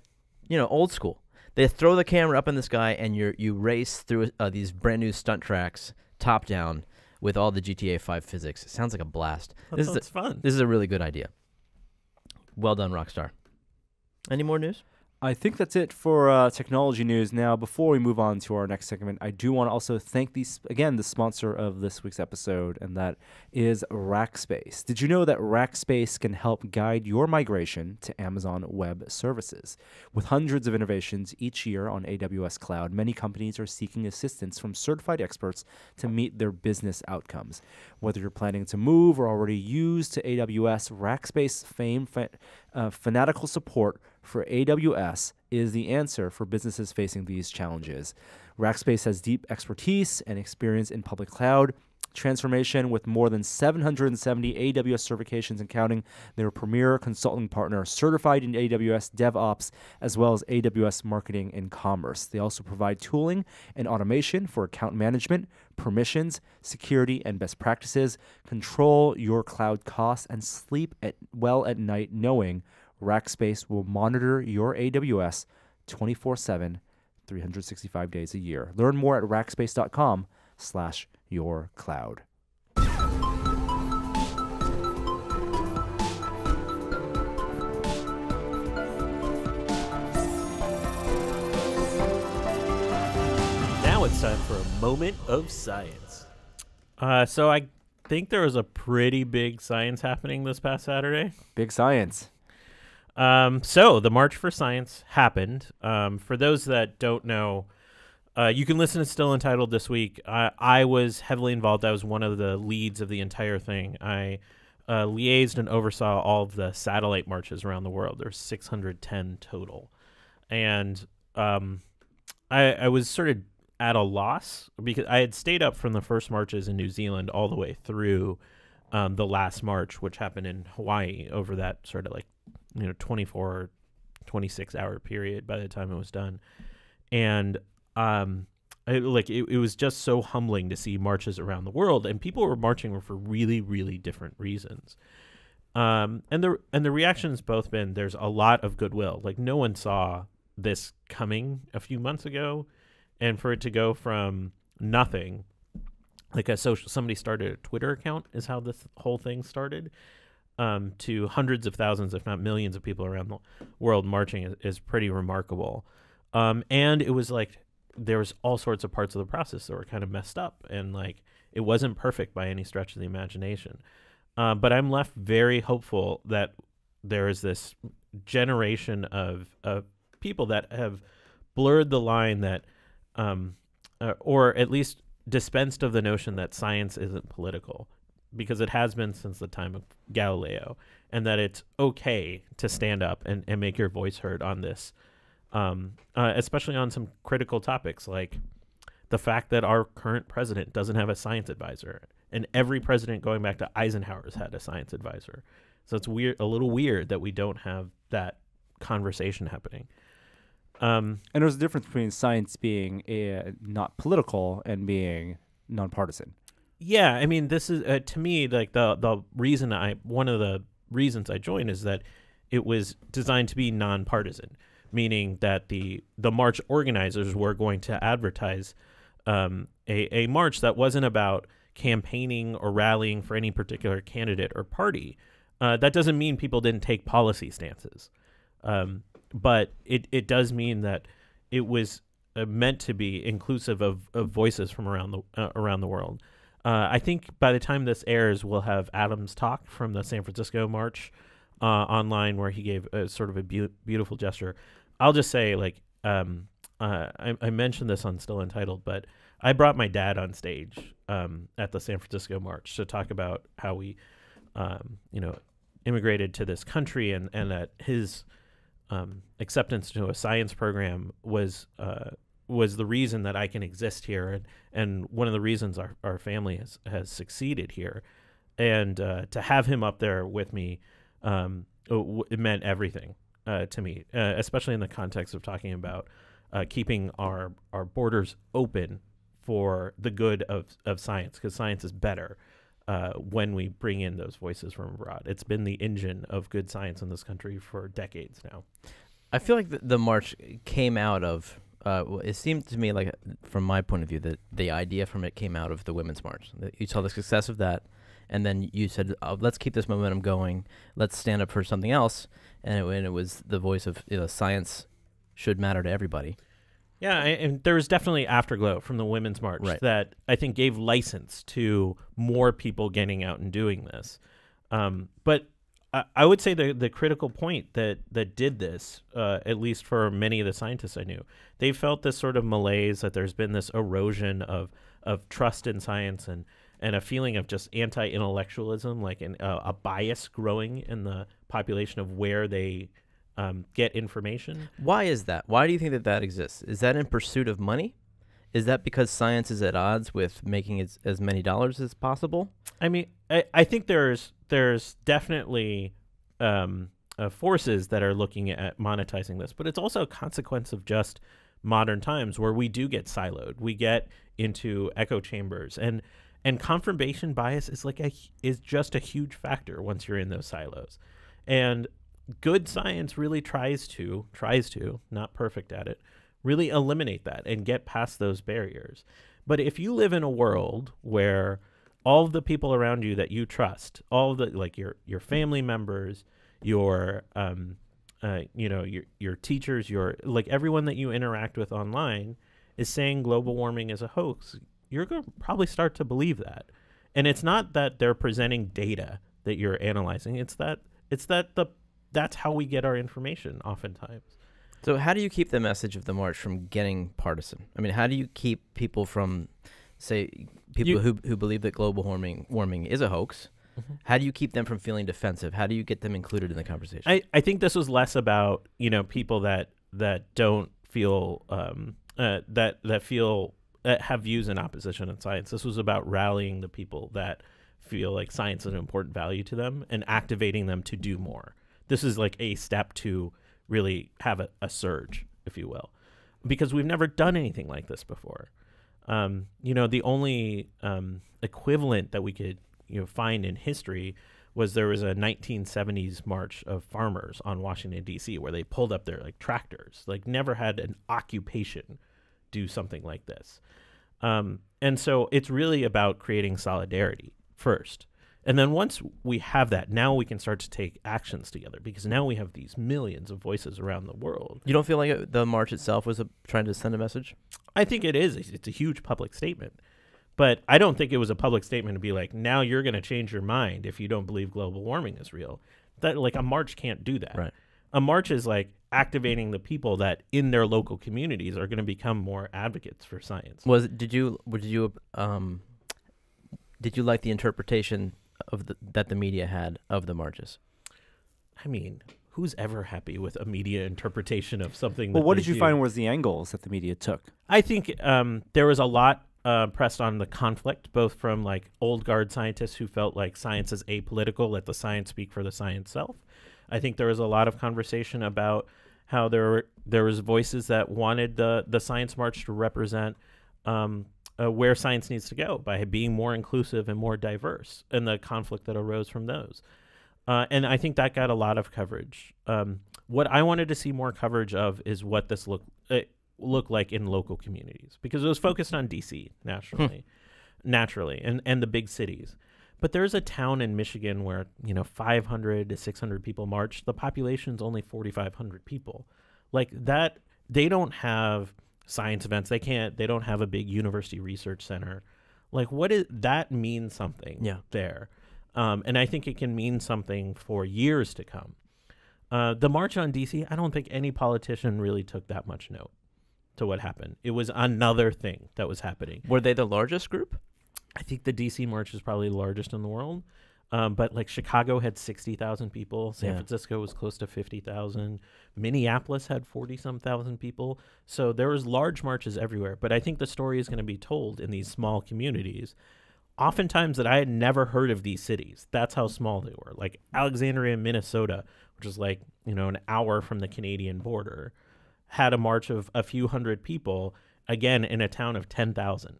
you know, old school. They throw the camera up in the sky and you you race through uh, these brand new stunt tracks, top down, with all the GTA 5 physics. It sounds like a blast. That This is sounds fun. This is a really good idea. Well done, Rockstar. Any more news? I think that's it for uh, technology news. Now, before we move on to our next segment, I do want to also thank these again the sponsor of this week's episode, and that is Rackspace. Did you know that Rackspace can help guide your migration to Amazon Web Services? With hundreds of innovations each year on AWS Cloud, many companies are seeking assistance from certified experts to meet their business outcomes. Whether you're planning to move or already use to AWS, Rackspace fame fa- uh, fanatical support for AWS is the answer for businesses facing these challenges. Rackspace has deep expertise and experience in public cloud transformation with more than 770 AWS certifications and counting. They're a premier consulting partner certified in AWS DevOps as well as AWS marketing and commerce. They also provide tooling and automation for account management, permissions, security, and best practices. Control your cloud costs and sleep at, well at night knowing Rackspace will monitor your AWS 24 7, 365 days a year. Learn more at rackspace.com slash your cloud. Now it's time for a moment of science. Uh, so I think there was a pretty big science happening this past Saturday. Big science. Um, so the March for Science happened. Um, for those that don't know, uh, you can listen to Still Untitled this week. I, I was heavily involved. I was one of the leads of the entire thing. I uh, liaised and oversaw all of the satellite marches around the world. There's 610 total, and um, I, I was sort of at a loss because I had stayed up from the first marches in New Zealand all the way through um, the last march, which happened in Hawaii over that sort of like you know 24 or 26 hour period by the time it was done. And um I, like it, it was just so humbling to see marches around the world and people were marching for really really different reasons. Um and the and the reactions both been there's a lot of goodwill. Like no one saw this coming a few months ago and for it to go from nothing like a social somebody started a twitter account is how this whole thing started um, to hundreds of thousands, if not millions, of people around the world marching is, is pretty remarkable. Um, and it was like there was all sorts of parts of the process that were kind of messed up, and like it wasn't perfect by any stretch of the imagination. Uh, but I'm left very hopeful that there is this generation of of people that have blurred the line that, um, uh, or at least dispensed of the notion that science isn't political because it has been since the time of Galileo, and that it's okay to stand up and, and make your voice heard on this, um, uh, especially on some critical topics like the fact that our current president doesn't have a science advisor, and every president going back to Eisenhower's had a science advisor. So it's weird, a little weird that we don't have that conversation happening. Um, And there's a difference between science being uh, not political and being nonpartisan. Yeah, I mean, this is uh, to me like the the reason I one of the reasons I joined is that it was designed to be nonpartisan, meaning that the the march organizers were going to advertise um, a a march that wasn't about campaigning or rallying for any particular candidate or party. Uh, that doesn't mean people didn't take policy stances, um, but it it does mean that it was uh, meant to be inclusive of, of voices from around the uh, around the world. Uh, I think by the time this airs, we'll have Adams talk from the San Francisco March uh, online, where he gave a sort of a beau- beautiful gesture. I'll just say, like, um, uh, I, I mentioned this on Still Untitled, but I brought my dad on stage um, at the San Francisco March to talk about how we, um, you know, immigrated to this country and and that his um, acceptance to a science program was uh, was the reason that I can exist here, and, and one of the reasons our, our family has, has succeeded here. And uh, to have him up there with me, um, it, meant everything uh, to me, uh, especially in the context of talking about uh, keeping our, our borders open for the good of, of science, because science is better uh, when we bring in those voices from abroad. It's been the engine of good science in this country for decades now. I feel like the, the march came out of. Uh, well, it seemed to me like, from my point of view, that the idea from it came out of the women's march. You saw the success of that, and then you said, oh, "Let's keep this momentum going. Let's stand up for something else." And it, and it was the voice of you know, science should matter to everybody. Yeah, and there was definitely afterglow from the women's march Right. that I think gave license to more people getting out and doing this. Um, but I, I would say the the critical point that that did this, uh, at least for many of the scientists I knew, they felt this sort of malaise that there's been this erosion of of trust in science and and a feeling of just anti-intellectualism, like an, uh, a bias growing in the population of where they um, get information. Why is that? Why do you think that that exists? Is that in pursuit of money? Is that because science is at odds with making as, as many dollars as possible? I mean, I, I think there's there's definitely um, uh, forces that are looking at monetizing this, but it's also a consequence of just modern times where we do get siloed. We get into echo chambers, and and confirmation bias is like a is just a huge factor once you're in those silos, and good science really tries to tries to not perfect at it really eliminate that and get past those barriers but if you live in a world where all the people around you that you trust all the like your your family members your um uh, you know your your teachers your like everyone that you interact with online is saying global warming is a hoax. You're going to probably start to believe that. And it's not that they're presenting data that you're analyzing. It's that it's that the that's how we get our information oftentimes. So how do you keep the message of the march from getting partisan? I mean, how do you keep people from, say, people You- who who believe that global warming warming is a hoax? Mhm. How do you keep them from feeling defensive? How do you get them included in the conversation? I, I think this was less about you know people that that don't feel um, uh, that that feel that have views in opposition in science. This was about rallying the people that feel like science is an important value to them and activating them to do more. This is like a step to really have a, a surge, if you will, because we've never done anything like this before. Um, you know, the only um, equivalent that we could you know find in history was there was a 1970s march of farmers on Washington D.C. where they pulled up their like tractors. Like never had an occupation do something like this. Um, and so it's really about creating solidarity first. And then once we have that, now we can start to take actions together because now we have these millions of voices around the world. you don't feel like it, the march itself was a, trying to send a message? I think it is. It's a huge public statement. But I don't think it was a public statement to be like, now you're going to change your mind if you don't believe global warming is real. That like a march can't do that. Right. A march is like activating the people that in their local communities are going to become more advocates for science. Was did you did you um did you like the interpretation of the that the media had of the marches? I mean, who's ever happy with a media interpretation of something? Well, that what did you do? find was the angles that the media took? I think um, there was a lot uh, pressed on the conflict, both from like old guard scientists who felt like science is apolitical, let the science speak for the science self. I think there was a lot of conversation about how there were, there was voices that wanted the the science march to represent um, uh, where science needs to go by being more inclusive and more diverse, and the conflict that arose from those. Uh, and I think that got a lot of coverage. Um, what I wanted to see more coverage of is what this look uh, look like in local communities because it was focused on DC naturally, naturally, and and the big cities. But there's a town in Michigan where you know 500 to 600 people marched. The population's only 4,500 people. Like that, they don't have science events. They can't. They don't have a big university research center. Like what is that means something? Yeah. there, um, and I think it can mean something for years to come. Uh, the march on DC, I don't think any politician really took that much note to what happened. It was another thing that was happening. Were they the largest group? I think the DC march is probably the largest in the world. Um, but like Chicago had 60,000 people. San Yeah. Francisco was close to 50,000. Minneapolis had 40 some thousand people. So there was large marches everywhere. But I think the story is going to be told in these small communities. Oftentimes that I had never heard of these cities. That's how small they were. Like Alexandria, Minnesota, which is like, you know, an hour from the Canadian border, had a march of a few hundred people, again, in a town of 10,000.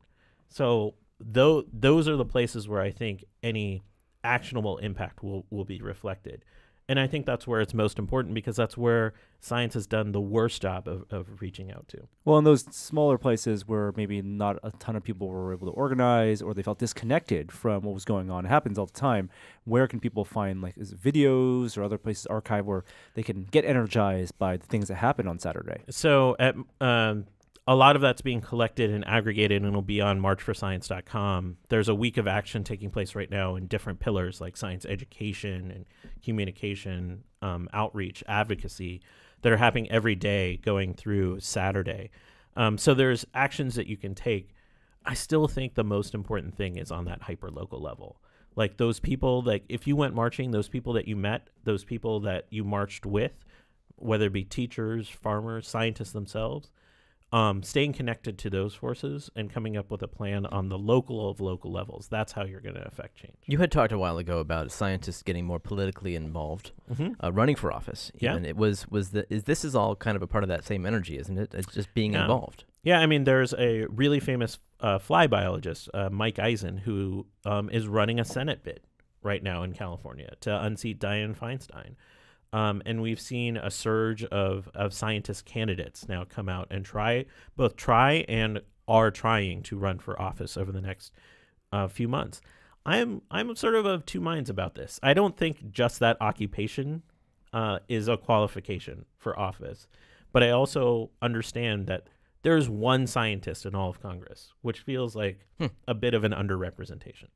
So though those are the places where I think any actionable impact will, will be reflected. And I think that's where it's most important because that's where science has done the worst job of, of reaching out to. Well, in those smaller places where maybe not a ton of people were able to organize or they felt disconnected from what was going on, it happens all the time. Where can people find like is videos or other places archive where they can get energized by the things that happened on Saturday? So at um, a lot of that's being collected and aggregated and it'll be on marchforscience.com. There's a week of action taking place right now in different pillars like science education and communication, um, outreach, advocacy that are happening every day going through Saturday. Um, so there's actions that you can take. I still think the most important thing is on that hyper local level. Like those people, like if you went marching, those people that you met, those people that you marched with, whether it be teachers, farmers, scientists themselves, um, staying connected to those forces and coming up with a plan on the local of local levels. That's how you're going to affect change. You had talked a while ago about scientists getting more politically involved, Mm-hmm. uh, running for office. Yeah. It was was the is this is all kind of a part of that same energy, isn't it? It's just being Yeah. involved. Yeah, I mean, there's a really famous uh, fly biologist, uh, Mike Eisen, who um, is running a Senate bid right now in California to unseat Dianne Feinstein. Um, and we've seen a surge of, of scientist candidates now come out and try, both try and are trying to run for office over the next uh, few months. I'm I'm sort of of two minds about this. I don't think just that occupation uh, is a qualification for office, but I also understand that there's one scientist in all of Congress, which feels like Hmm. a bit of an underrepresentation.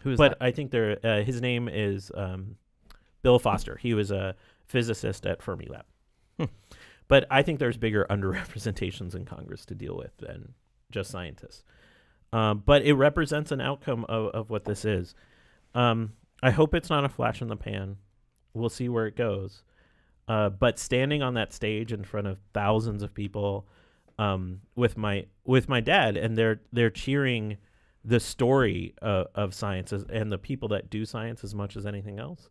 Who is but that? I think there, uh, his name is um, Bill Foster. He was a physicist at Fermilab. Hmm. But I think there's bigger underrepresentations in Congress to deal with than just scientists. Um, but it represents an outcome of, of what this is. Um, I hope it's not a flash in the pan. We'll see where it goes. Uh, but standing on that stage in front of thousands of people um, with my with my dad, and they're they're cheering the story uh, of science and the people that do science as much as anything else.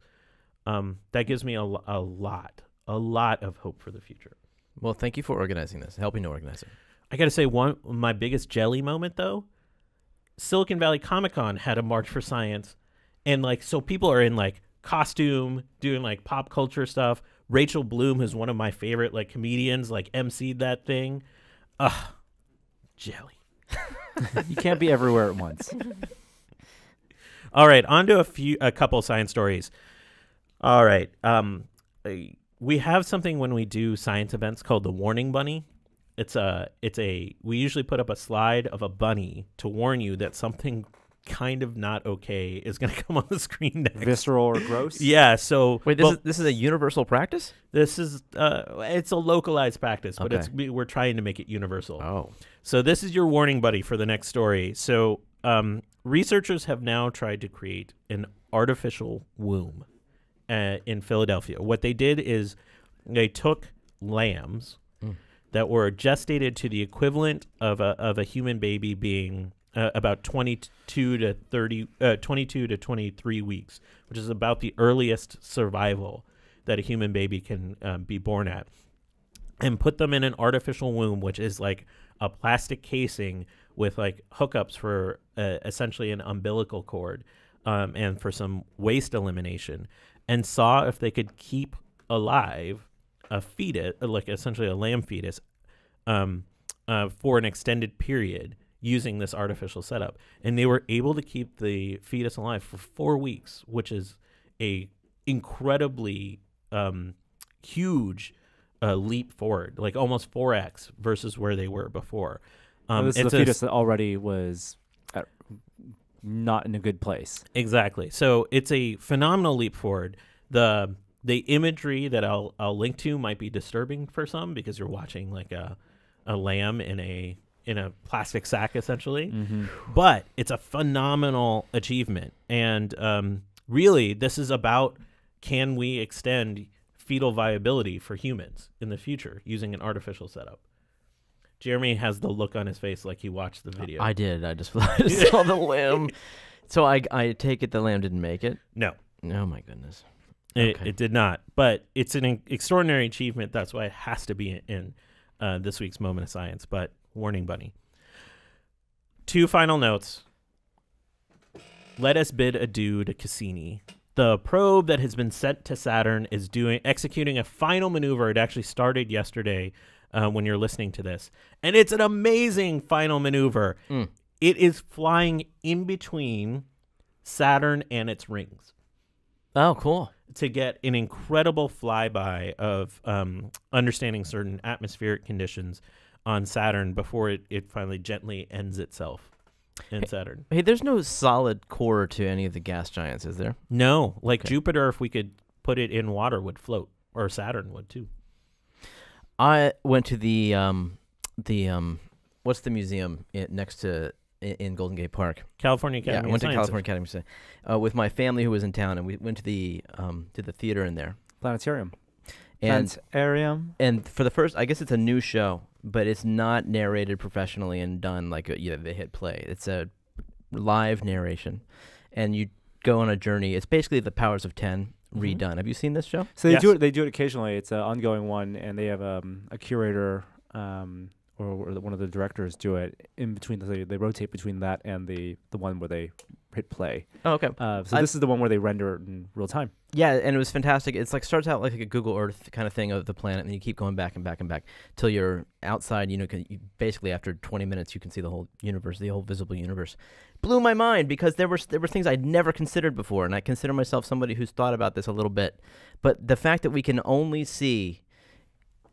Um, that gives me a, a lot, a lot of hope for the future. Well, thank you for organizing this, helping to organize it. I got to say, one my biggest jelly moment though, Silicon Valley Comic Con had a March for Science, and like so people are in like costume, doing like pop culture stuff. Rachel Bloom, who's one of my favorite like comedians, like emceed that thing. Ugh, jelly. you can't be everywhere at once. All right, on to a few, a couple science stories. All right, um, uh, we have something when we do science events called the Warning Bunny. It's a, it's a. We usually put up a slide of a bunny to warn you that something kind of not okay is going to come on the screen next. Visceral or gross? Yeah. So Wait, this well, is this is a universal practice? this is uh, it's a localized practice, but Okay. it's we- we're trying to make it universal. Oh. So this is your warning buddy for the next story. So um, researchers have now tried to create an artificial womb uh, in Philadelphia. What they did is they took lambs Mm. that were gestated to the equivalent of a of a human baby being uh, about 22 to 30 uh, 22 to 23 weeks, which is about the earliest survival that a human baby can um, be born at. And put them in an artificial womb, which is like a plastic casing with like hookups for uh, essentially an umbilical cord um, and for some waste elimination, and saw if they could keep alive a fetus, like essentially a lamb fetus, um, uh, for an extended period using this artificial setup, and they were able to keep the fetus alive for four weeks, which is a incredibly um, huge uh, leap forward, like almost four x versus where they were before. Um, Um, this is it's a fetus that already was not in a good place. Exactly. So it's a phenomenal leap forward. The the imagery that I'll I'll link to might be disturbing for some because you're watching like a a lamb in a in a plastic sack essentially. Mm-hmm. But it's a phenomenal achievement. And um, really this is about can we extend fetal viability for humans in the future using an artificial setup. Jeremy has the look on his face like he watched the video. I did. I just, saw the lamb. So I, I take it the lamb didn't make it. no. Oh my goodness. It, Okay. it did not, but it's an extraordinary achievement. That's why it has to be in, in uh, this week's moment of science. But warning, bunny. Two final notes. Let us bid adieu to Cassini. The probe that has been sent to Saturn is doing executing a final maneuver. It actually started yesterday uh, when you're listening to this, and it's an amazing final maneuver. Mm. It is flying in between Saturn and its rings Oh, cool. to get an incredible flyby of um, understanding certain atmospheric conditions on Saturn before it, it finally gently ends itself in Saturn. Hey, there's no solid core to any of the gas giants, is there? No, like Okay. Jupiter, if we could put it in water, would float, or Saturn would too. I went to the um the um what's the museum i next to in, in Golden Gate Park? California Academy. yeah, I of went to Sciences. California Academy uh, with my family who was in town, and we went to the um to the theater in there. Planetarium. And Planetarium. and for the first, I guess it's a new show, but it's not narrated professionally and done like a, you know, they hit play. It's a live narration, and you go on a journey. It's basically the Powers of 10 Mhm. redone. Have you seen this show? So they do it. They do it occasionally. It's an ongoing one, and they have um, a curator um, or, or one of the directors do it in between. They, they rotate between that and the the one where they hit play. Oh, okay. Uh, so I- this is the one where they render it in real time. Yeah, and it was fantastic. It's like starts out like a Google Earth kind of thing of the planet, and you keep going back and back and back till you're outside. You know, can, you, basically after 20 minutes, you can see the whole universe, the whole visible universe. Blew my mind because there were there were things I'd never considered before, and I consider myself somebody who's thought about this a little bit. But the fact that we can only see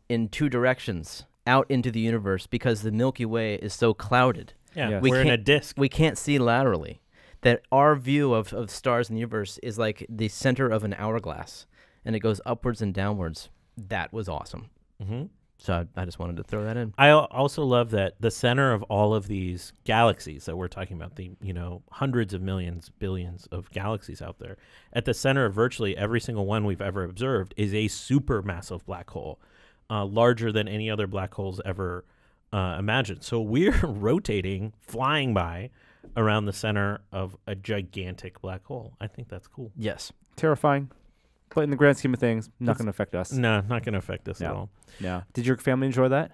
in two directions out into the universe because the Milky Way is so clouded Yeah, Yes. We we're in a disc. we can't see laterally. That our view of, of stars in the universe is like the center of an hourglass, and it goes upwards and downwards. That was awesome. hmm So I, I just wanted to throw that in. I also love that the center of all of these galaxies that we're talking about, the you know hundreds of millions, billions of galaxies out there, at the center of virtually every single one we've ever observed is a supermassive black hole, uh, larger than any other black holes ever uh, imagined. So we're rotating, flying by around the center of a gigantic black hole. I think that's cool. Yes. Terrifying, but in the grand scheme of things, not It's- going to affect us. No, not going to affect us at all. Yeah. Did your family enjoy that?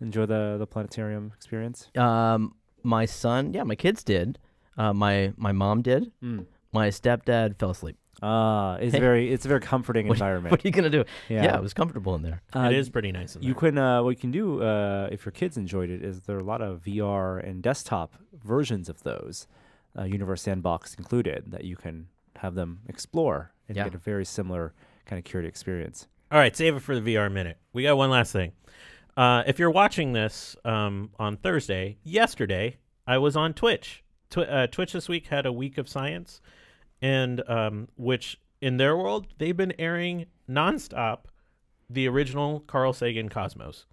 Enjoy the the planetarium experience? Um, my son, yeah, my kids did. Uh, my my mom did. Mm. My stepdad fell asleep. Ah, it's Hey. very it's a very comforting What- environment. What are you gonna do? yeah. Yeah, it was comfortable in there. Uh, it is pretty nice. In You can uh, what you can do uh, if your kids enjoyed it is there are a lot of VR and desktop versions of those, uh, Universe Sandbox included, that you can have them explore and Yeah. get a very similar kind of curated experience. All right, save it for the VR minute. We got one last thing. Uh, if you're watching this um, on Thursday, yesterday I was on Twitch. Tw- uh, Twitch this week had a week of science, and um, which in their world they've been airing nonstop the original Carl Sagan Cosmos,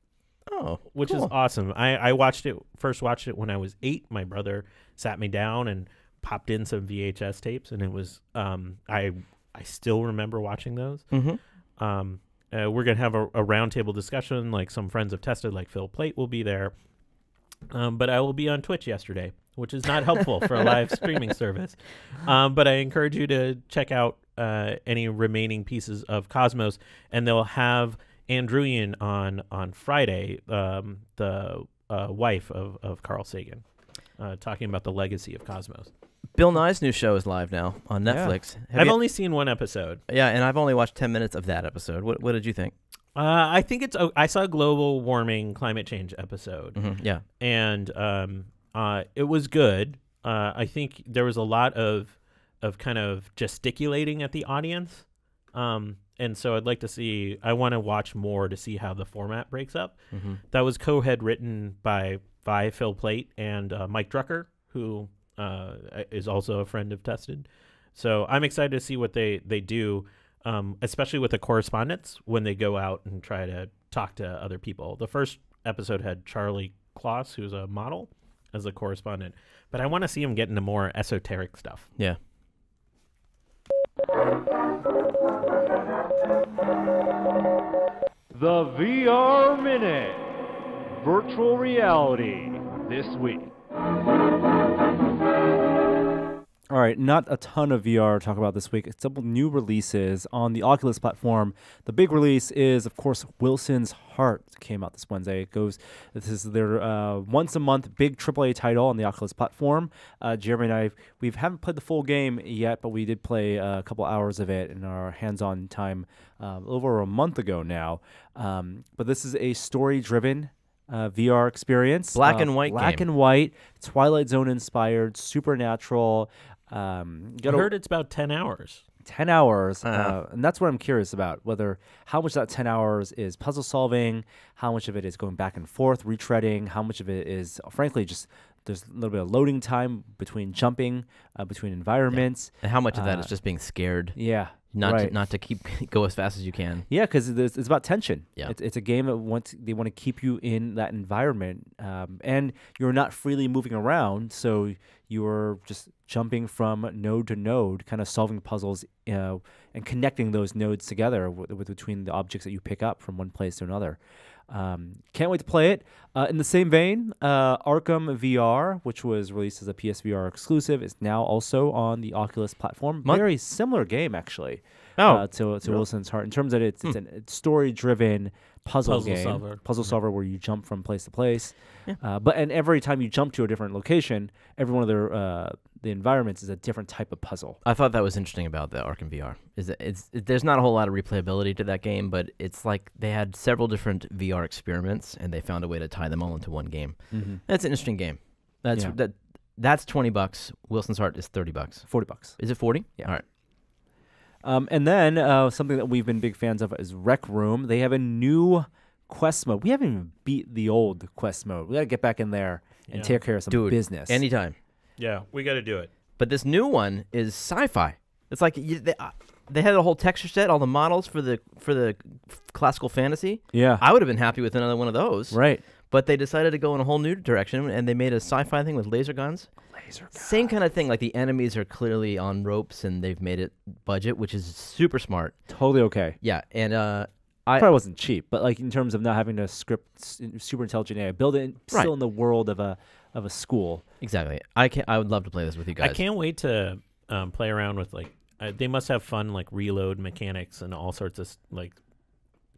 Oh, which is awesome. I, I watched it first watched it when I was eight. My brother sat me down and popped in some VHS tapes, and it was um, I I still remember watching those. Mm-hmm. Um, uh, we're gonna have a, a roundtable discussion. Like some friends have tested, like Phil Plait will be there. Um, but I will be on Twitch yesterday, which is not helpful for a live streaming service. Um, but I encourage you to check out uh, any remaining pieces of Cosmos, and they'll have Ann Druyan on on Friday, um, the uh, wife of, of Carl Sagan, uh, talking about the legacy of Cosmos. Bill Nye's new show is live now on Yeah. Netflix. Have I've you- only seen one episode. yeah, and I've only watched ten minutes of that episode. What What did you think? Uh, I think it's. o- I saw a global warming, climate change episode, Mm-hmm. Yeah. and um, uh, it was good. Uh, I think there was a lot of of kind of gesticulating at the audience, um, and so I'd like to see. I want to watch more to see how the format breaks up. Mm-hmm. That was co-head written by by Phil Plait and uh, Mike Drucker, who uh, is also a friend of Tested. So I'm excited to see what they they do, um, especially with the correspondence when they go out and try to talk to other people. The first episode had Karlie Kloss, who's a model, as a correspondent, but I want to see him get into more esoteric stuff. Yeah. The VR Minute. Virtual reality this week. All right, not a ton of VR to talk about this week. It's couple new releases on the Oculus platform. The big release is, of course, Wilson's Heart came out this Wednesday. It goes. This is their uh, once a month big AAA title on the Oculus platform. Uh, Jeremy and I we haven't played the full game yet, but we did play uh, a couple hours of it in our hands-on time um, over a month ago now. Um, but this is a story-driven uh, VR experience. Black Uh, and white Black game. and white, Twilight Zone inspired, supernatural. Um, I gotta- heard it's about ten hours. 10 hours Uh. uh, and that's what i'm curious about whether how much that 10 hours is puzzle solving how much of it is going back and forth retreading how much of it is frankly just there's a little bit of loading time between jumping uh, between environments And how much of that is Uh, just being scared, yeah, not right. to, not to keep go as fast as you can. yeah because it's, it's about tension Yeah. it's, it's a game that wants they want to keep you in that environment um, and you're not freely moving around so you're just jumping from node to node kind of solving puzzles you know, and connecting those nodes together with, with between the objects that you pick up from one place to another um, can't wait to play it. Uh, in the same vein, uh, Arkham VR, which was released as a PSVR exclusive, is now also on the Oculus platform. Mon- Very similar game, actually Oh, uh, to, to Wilson's Heart in terms that it's, it's a story-driven puzzle, Puzzle game, solver. puzzle solver where you jump from place to place. Yeah. Uh, but and every time you jump to a different location, every one of their uh, the environments is a different type of puzzle. I thought that was interesting about the Arkham VR. Is that it's it, there's not a whole lot of replayability to that game, but it's like they had several different VR experiments and they found a way to tie them all into one game. Mm-hmm. That's an interesting game. That's Yeah. that. That's twenty bucks. Wilson's Heart is thirty bucks. Forty bucks. Is it forty? Yeah. All right. Um, and then uh, something that we've been big fans of is Rec Room. They have a new quest mode. We haven't even beat the old quest mode. We got to get back in there and Yeah. take care of some Dude, business. Anytime. Yeah, we got to do it. But this new one is sci-fi. It's like you, they, uh, they had a whole texture set, all the models for the for the classical fantasy. yeah. I would have been happy with another one of those. right. But they decided to go in a whole new direction, and they made a sci-fi thing with laser guns. Laser Same kind of thing. Like the enemies are clearly on ropes, and they've made it budget, which is super smart. Totally okay. Yeah, and uh, I Probably wasn't cheap, but like in terms of not having to script super intelligent AI, build it in, Right. still in the world of a of a school. exactly. I can I would love to play this with you guys. I can't wait to um, play around with like uh, they must have fun like reload mechanics and all sorts of like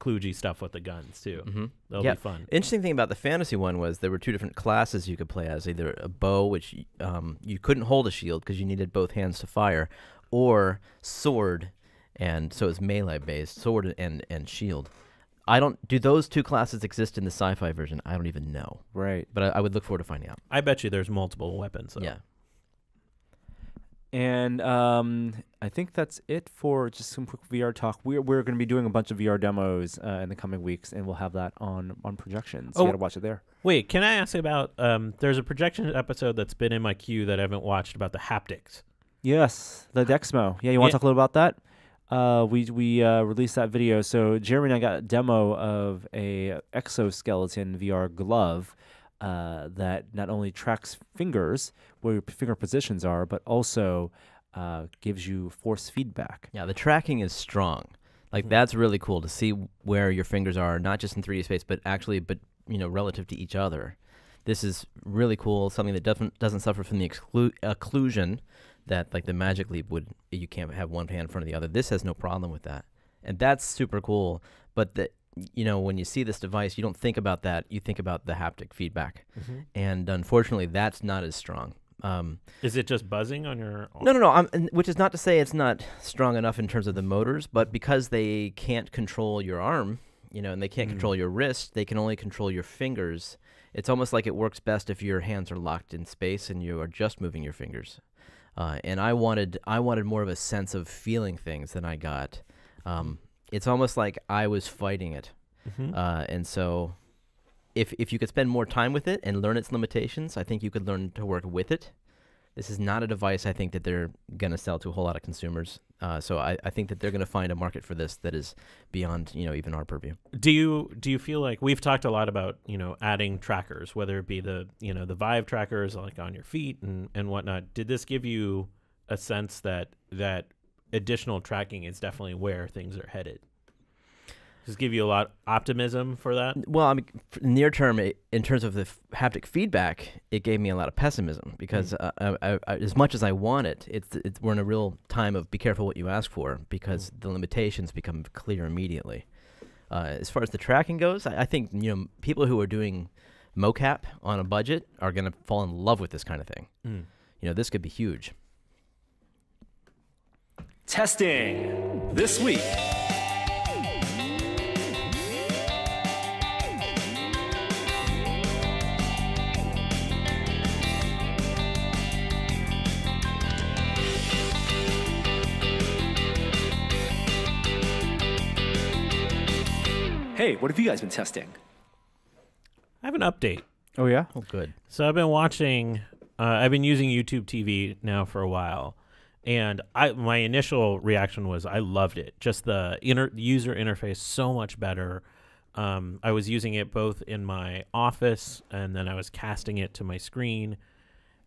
kludgy stuff with the guns too. Mm-hmm. That'll Yeah. be fun. Interesting thing about the fantasy one was there were two different classes you could play as either a bow, which um, you couldn't hold a shield because you needed both hands to fire, or sword, and so it's melee based sword and and shield. I don't. Do those two classes exist in the sci-fi version? I don't even know, Right. but I, I would look forward to finding out. I bet you there's multiple weapons. Though. Yeah. And um, I think that's it for just some quick VR talk. We're we're going to be doing a bunch of VR demos uh, in the coming weeks, and we'll have that on on projections. Oh. you got to watch it there. Wait, can I ask about? Um, there's a projection episode that's been in my queue that I haven't watched about the haptics. Yes, the Dexmo. Yeah, you want to talk a little about that? Uh, we we uh, released that video. So Jeremy and I got a demo of a exoskeleton VR glove uh, that not only tracks fingers where your finger positions are, but also uh, gives you force feedback. Yeah, the tracking is strong. Like Mhm. that's really cool to see where your fingers are, not just in 3D space, but actually, but you know, relative to each other. This is really cool. Something that doesn't doesn't suffer from the exclu- occlusion that like the Magic Leap would. You can't have one hand in front of the other. This has no problem with that, and that's super cool. But the you know when you see this device, you don't think about that. You think about the haptic feedback, and unfortunately, that's not as strong. Um, Is it just buzzing on your? no, no, no. I'm, which is not to say it's not strong enough in terms of the motors, but because they can't control your arm, you know, and they can't Mm. control your wrist, they can only control your fingers. It's almost like it works best if your hands are locked in space and you are just moving your fingers. Uh, and I wanted, I wanted more of a sense of feeling things than I got. Um, it's almost like I was fighting it, Mhm. uh, and so. If, if you could spend more time with it and learn its limitations, I think you could learn to work with it. This is not a device I think that they're going to sell to a whole lot of consumers. Uh, so I, I think that they're going to find a market for this that is beyond you know even our purview. Do you do you feel like we've talked a lot about you know adding trackers, whether it be the you know the Vive trackers like on your feet and and whatnot? Did this give you a sense that that additional tracking is definitely where things are headed? Does give you a lot of optimism for that? Well, I mean, near term, it, in terms of the f- haptic feedback, it gave me a lot of pessimism because uh, I, I, I, as much as I want it, it's, it's we're in a real time of be careful what you ask for because the limitations become clear immediately. Uh, as far as the tracking goes, I, I think you know people who are doing mocap on a budget are going to fall in love with this kind of thing. Mm. You know, this could be huge. Testing this week. Hey, what have you guys been testing? I have an update. Oh yeah. Oh, good. So I've been watching. Uh, I've been using YouTube TV now for a while, and I my initial reaction was I loved it. Just the inter- user interface so much better. Um, I was using it both in my office and then I was casting it to my screen.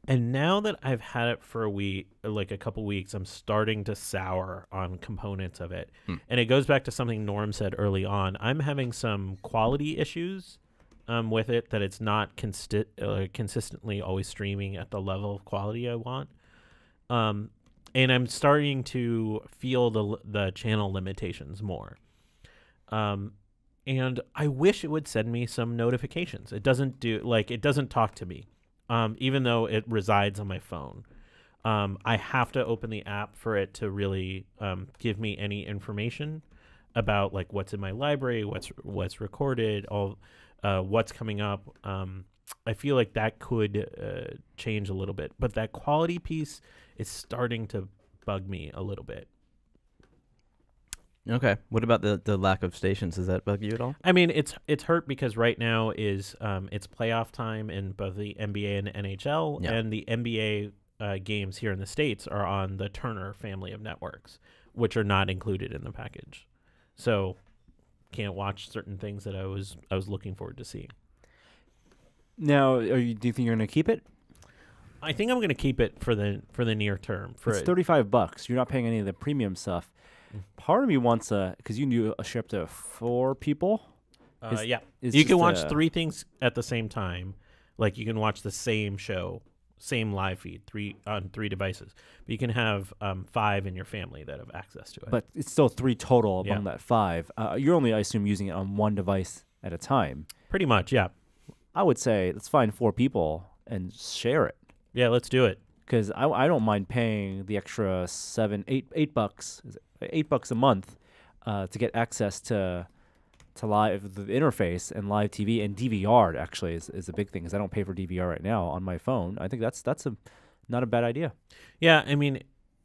And now that I've had it for a week, like a couple weeks, I'm starting to sour on components of it. Hmm. And it goes back to something Norm said early on. I'm having some quality issues um, with it that it's not consti- uh, consistently always streaming at the level of quality I want. Um, and I'm starting to feel the the channel limitations more. Um, and I wish it would send me some notifications. It doesn't do like it doesn't talk to me, um, even though it resides on my phone. Um, I have to open the app for it to really um, give me any information about like what's in my library, what's what's recorded, all uh, what's coming up. Um, I feel like that could uh, change a little bit, but that quality piece is starting to bug me a little bit. Okay. What about the, the lack of stations? Does that bug you at all? I mean, it's it's hurt because right now is um, it's playoff time in both the NBA and NHL, Yeah. and the NBA uh, games here in the states are on the Turner family of networks, which are not included in the package. So, can't watch certain things that I was I was looking forward to seeing. Now, are you, do you think you're gonna keep it? I think I'm going to keep it for the for the near term. For it's it. 35 bucks. You're not paying any of the premium stuff. Part of me wants a because you do a ship to four people. Uh, Is- yeah, It's you can just watch a- three things at the same time. Like you can watch the same show, same live feed, three on three devices. But you can have um, five in your family that have access to it. but it's still three total among Yeah. that five. Uh, you're only, I assume, using it on one device at a time. pretty much, yeah, I would say let's find four people and share it yeah. Let's do it. because I, I don't mind paying the extra seven, eight, eight bucks, is it eight bucks a month uh, to get access to to live the interface and live TV and DVR. Actually, is, is a big thing because I don't pay for DVR right now on my phone. I think that's that's a not a bad idea. Yeah, I mean,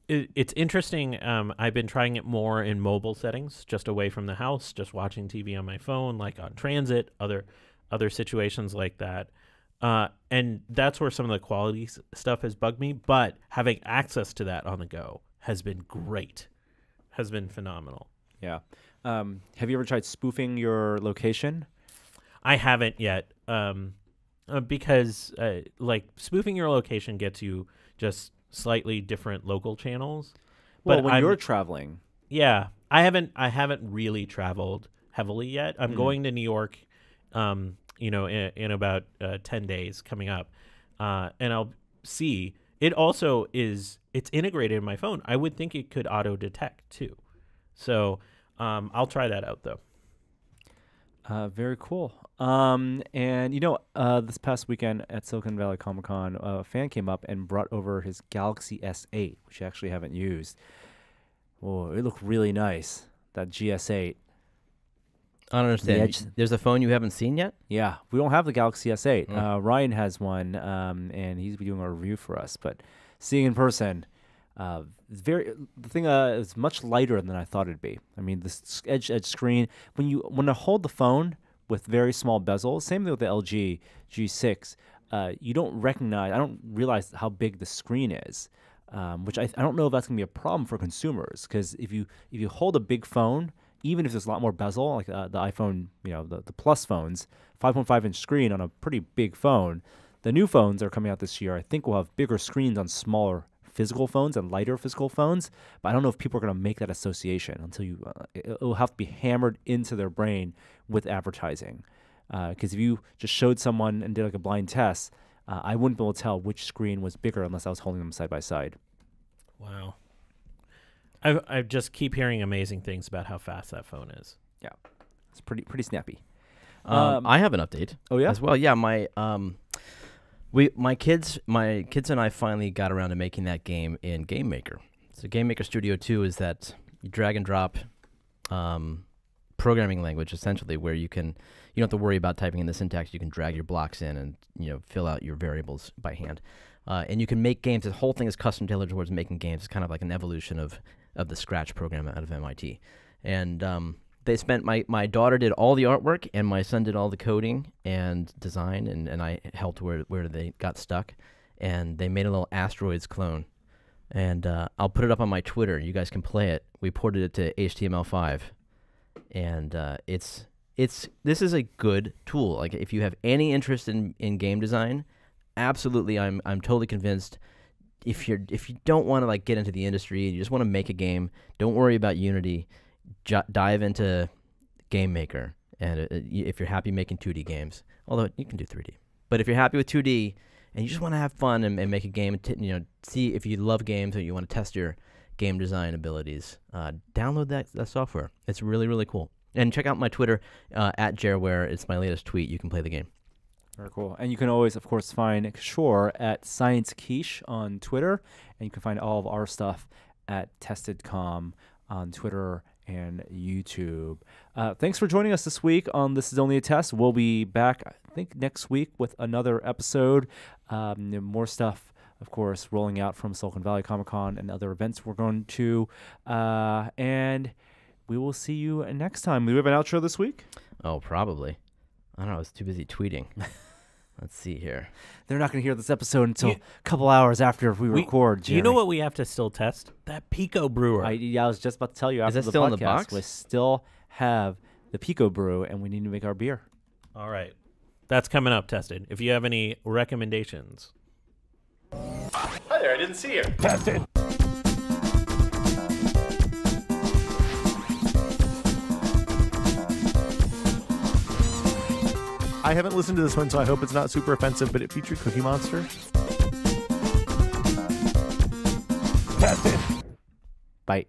it, it's interesting. Um, I've been trying it more in mobile settings, just away from the house, just watching TV on my phone, like on transit, other other situations like that. Uh, and that's where some of the quality stuff has bugged me. But having access to that on the go has been great, has been phenomenal. Yeah. Um, have you ever tried spoofing your location? I haven't yet, um, uh, because uh, like spoofing your location gets you just slightly different local channels. Well, but when I'm- you're traveling, Yeah, I haven't I haven't really traveled heavily yet. I'm Mhm. going to New York, um, you know, in, in about uh, ten days coming up, uh, and I'll see. It also is it's integrated in my phone. I would think it could auto detect too, so um, I'll try that out though. Uh, very cool. Um, and you know, uh, this past weekend at Silicon Valley Comic Con, a fan came up and brought over his Galaxy S8, which I actually haven't used. Oh, it looked really nice. That GS8. I don't understand. edge- There's a phone you haven't seen yet. Yeah, we don't have the Galaxy S8. Mm. Uh, Ryan has one, um, and he's doing a review for us. But seeing in person, uh, it's very the thing uh, is much lighter than I thought it'd be. I mean, this edge edge screen when you when I hold the phone with very small bezels, same thing with the LG G6. Uh, you don't recognize. I don't realize how big the screen is. Um, which I, I don't know if that's gonna be a problem for consumers because if you if you hold a big phone, even if there's a lot more bezel, like uh, the iPhone, you know, the, the Plus phones, 5.5 inch screen on a pretty big phone. The new phones that are coming out this year, I think, will have bigger screens on smaller physical phones and lighter physical phones. But I don't know if people are going to make that association until you. Uh, it, it'll have to be hammered into their brain with advertising. Because if you just showed someone and did like a blind test, uh, I wouldn't be able to tell which screen was bigger unless I was holding them side by side. Wow. I I just keep hearing amazing things about how fast that phone is. Yeah, it's pretty pretty snappy. Um, Um, I have an update. Oh yeah. as well. Yeah, my um, we my kids my kids and I finally got around to making that game in Game Maker. So Game Maker Studio Two is that drag and drop um, programming language essentially, where you can you don't have to worry about typing in the syntax. You can drag your blocks in and you know fill out your variables by hand, uh, and you can make games. The whole thing is custom tailored towards making games. It's kind of like an evolution of of the Scratch program out of MIT, and um, they spent my my daughter did all the artwork and my son did all the coding and design and, and I helped where where they got stuck. And they made a little asteroids clone. And uh, I'll put it up on my Twitter. You guys can play it. We ported it to HTML5 and uh, it's it's this is a good tool. Like if you have any interest in, in game design absolutely I'm I'm totally convinced if you're if you don't want to like get into the industry and you just want to make a game don't worry about Unity j- dive into Game Maker, and uh, uh, if you're happy making 2D games, although you can do 3D, but if you're happy with 2D and you just want to have fun and, and make a game, and you know, see if you love games or you want to test your game design abilities, uh, download that that software. It's really really cool. And check out my Twitter uh, at Jareware. It's my latest tweet. You can play the game. Very cool. And you can always, of course, find Shore at Science Quiche on Twitter, and you can find all of our stuff at TestedCom on Twitter and YouTube. Uh, thanks for joining us this week on This Is Only a Test. We'll be back, I think, next week with another episode. Um, more stuff, of course, rolling out from Silicon Valley Comic Con and other events we're going to. Uh, and we will see you next time. Do we have an outro this week? Oh, probably. I don't know. I was too busy tweeting. Let's see here. They're not going to hear this episode until You- a couple hours after we, We- record. Do you know what we have to still test? That Pico Brewer. I, yeah, I was just about to tell you after that the still in podcast. the box? We still have the Pico Brew, and we need to make our beer. All right. That's coming up, tested. If you have any recommendations. Hi there, I didn't see you. I haven't listened to this one, so I hope it's not super offensive, but it featured Cookie Monster. Bite.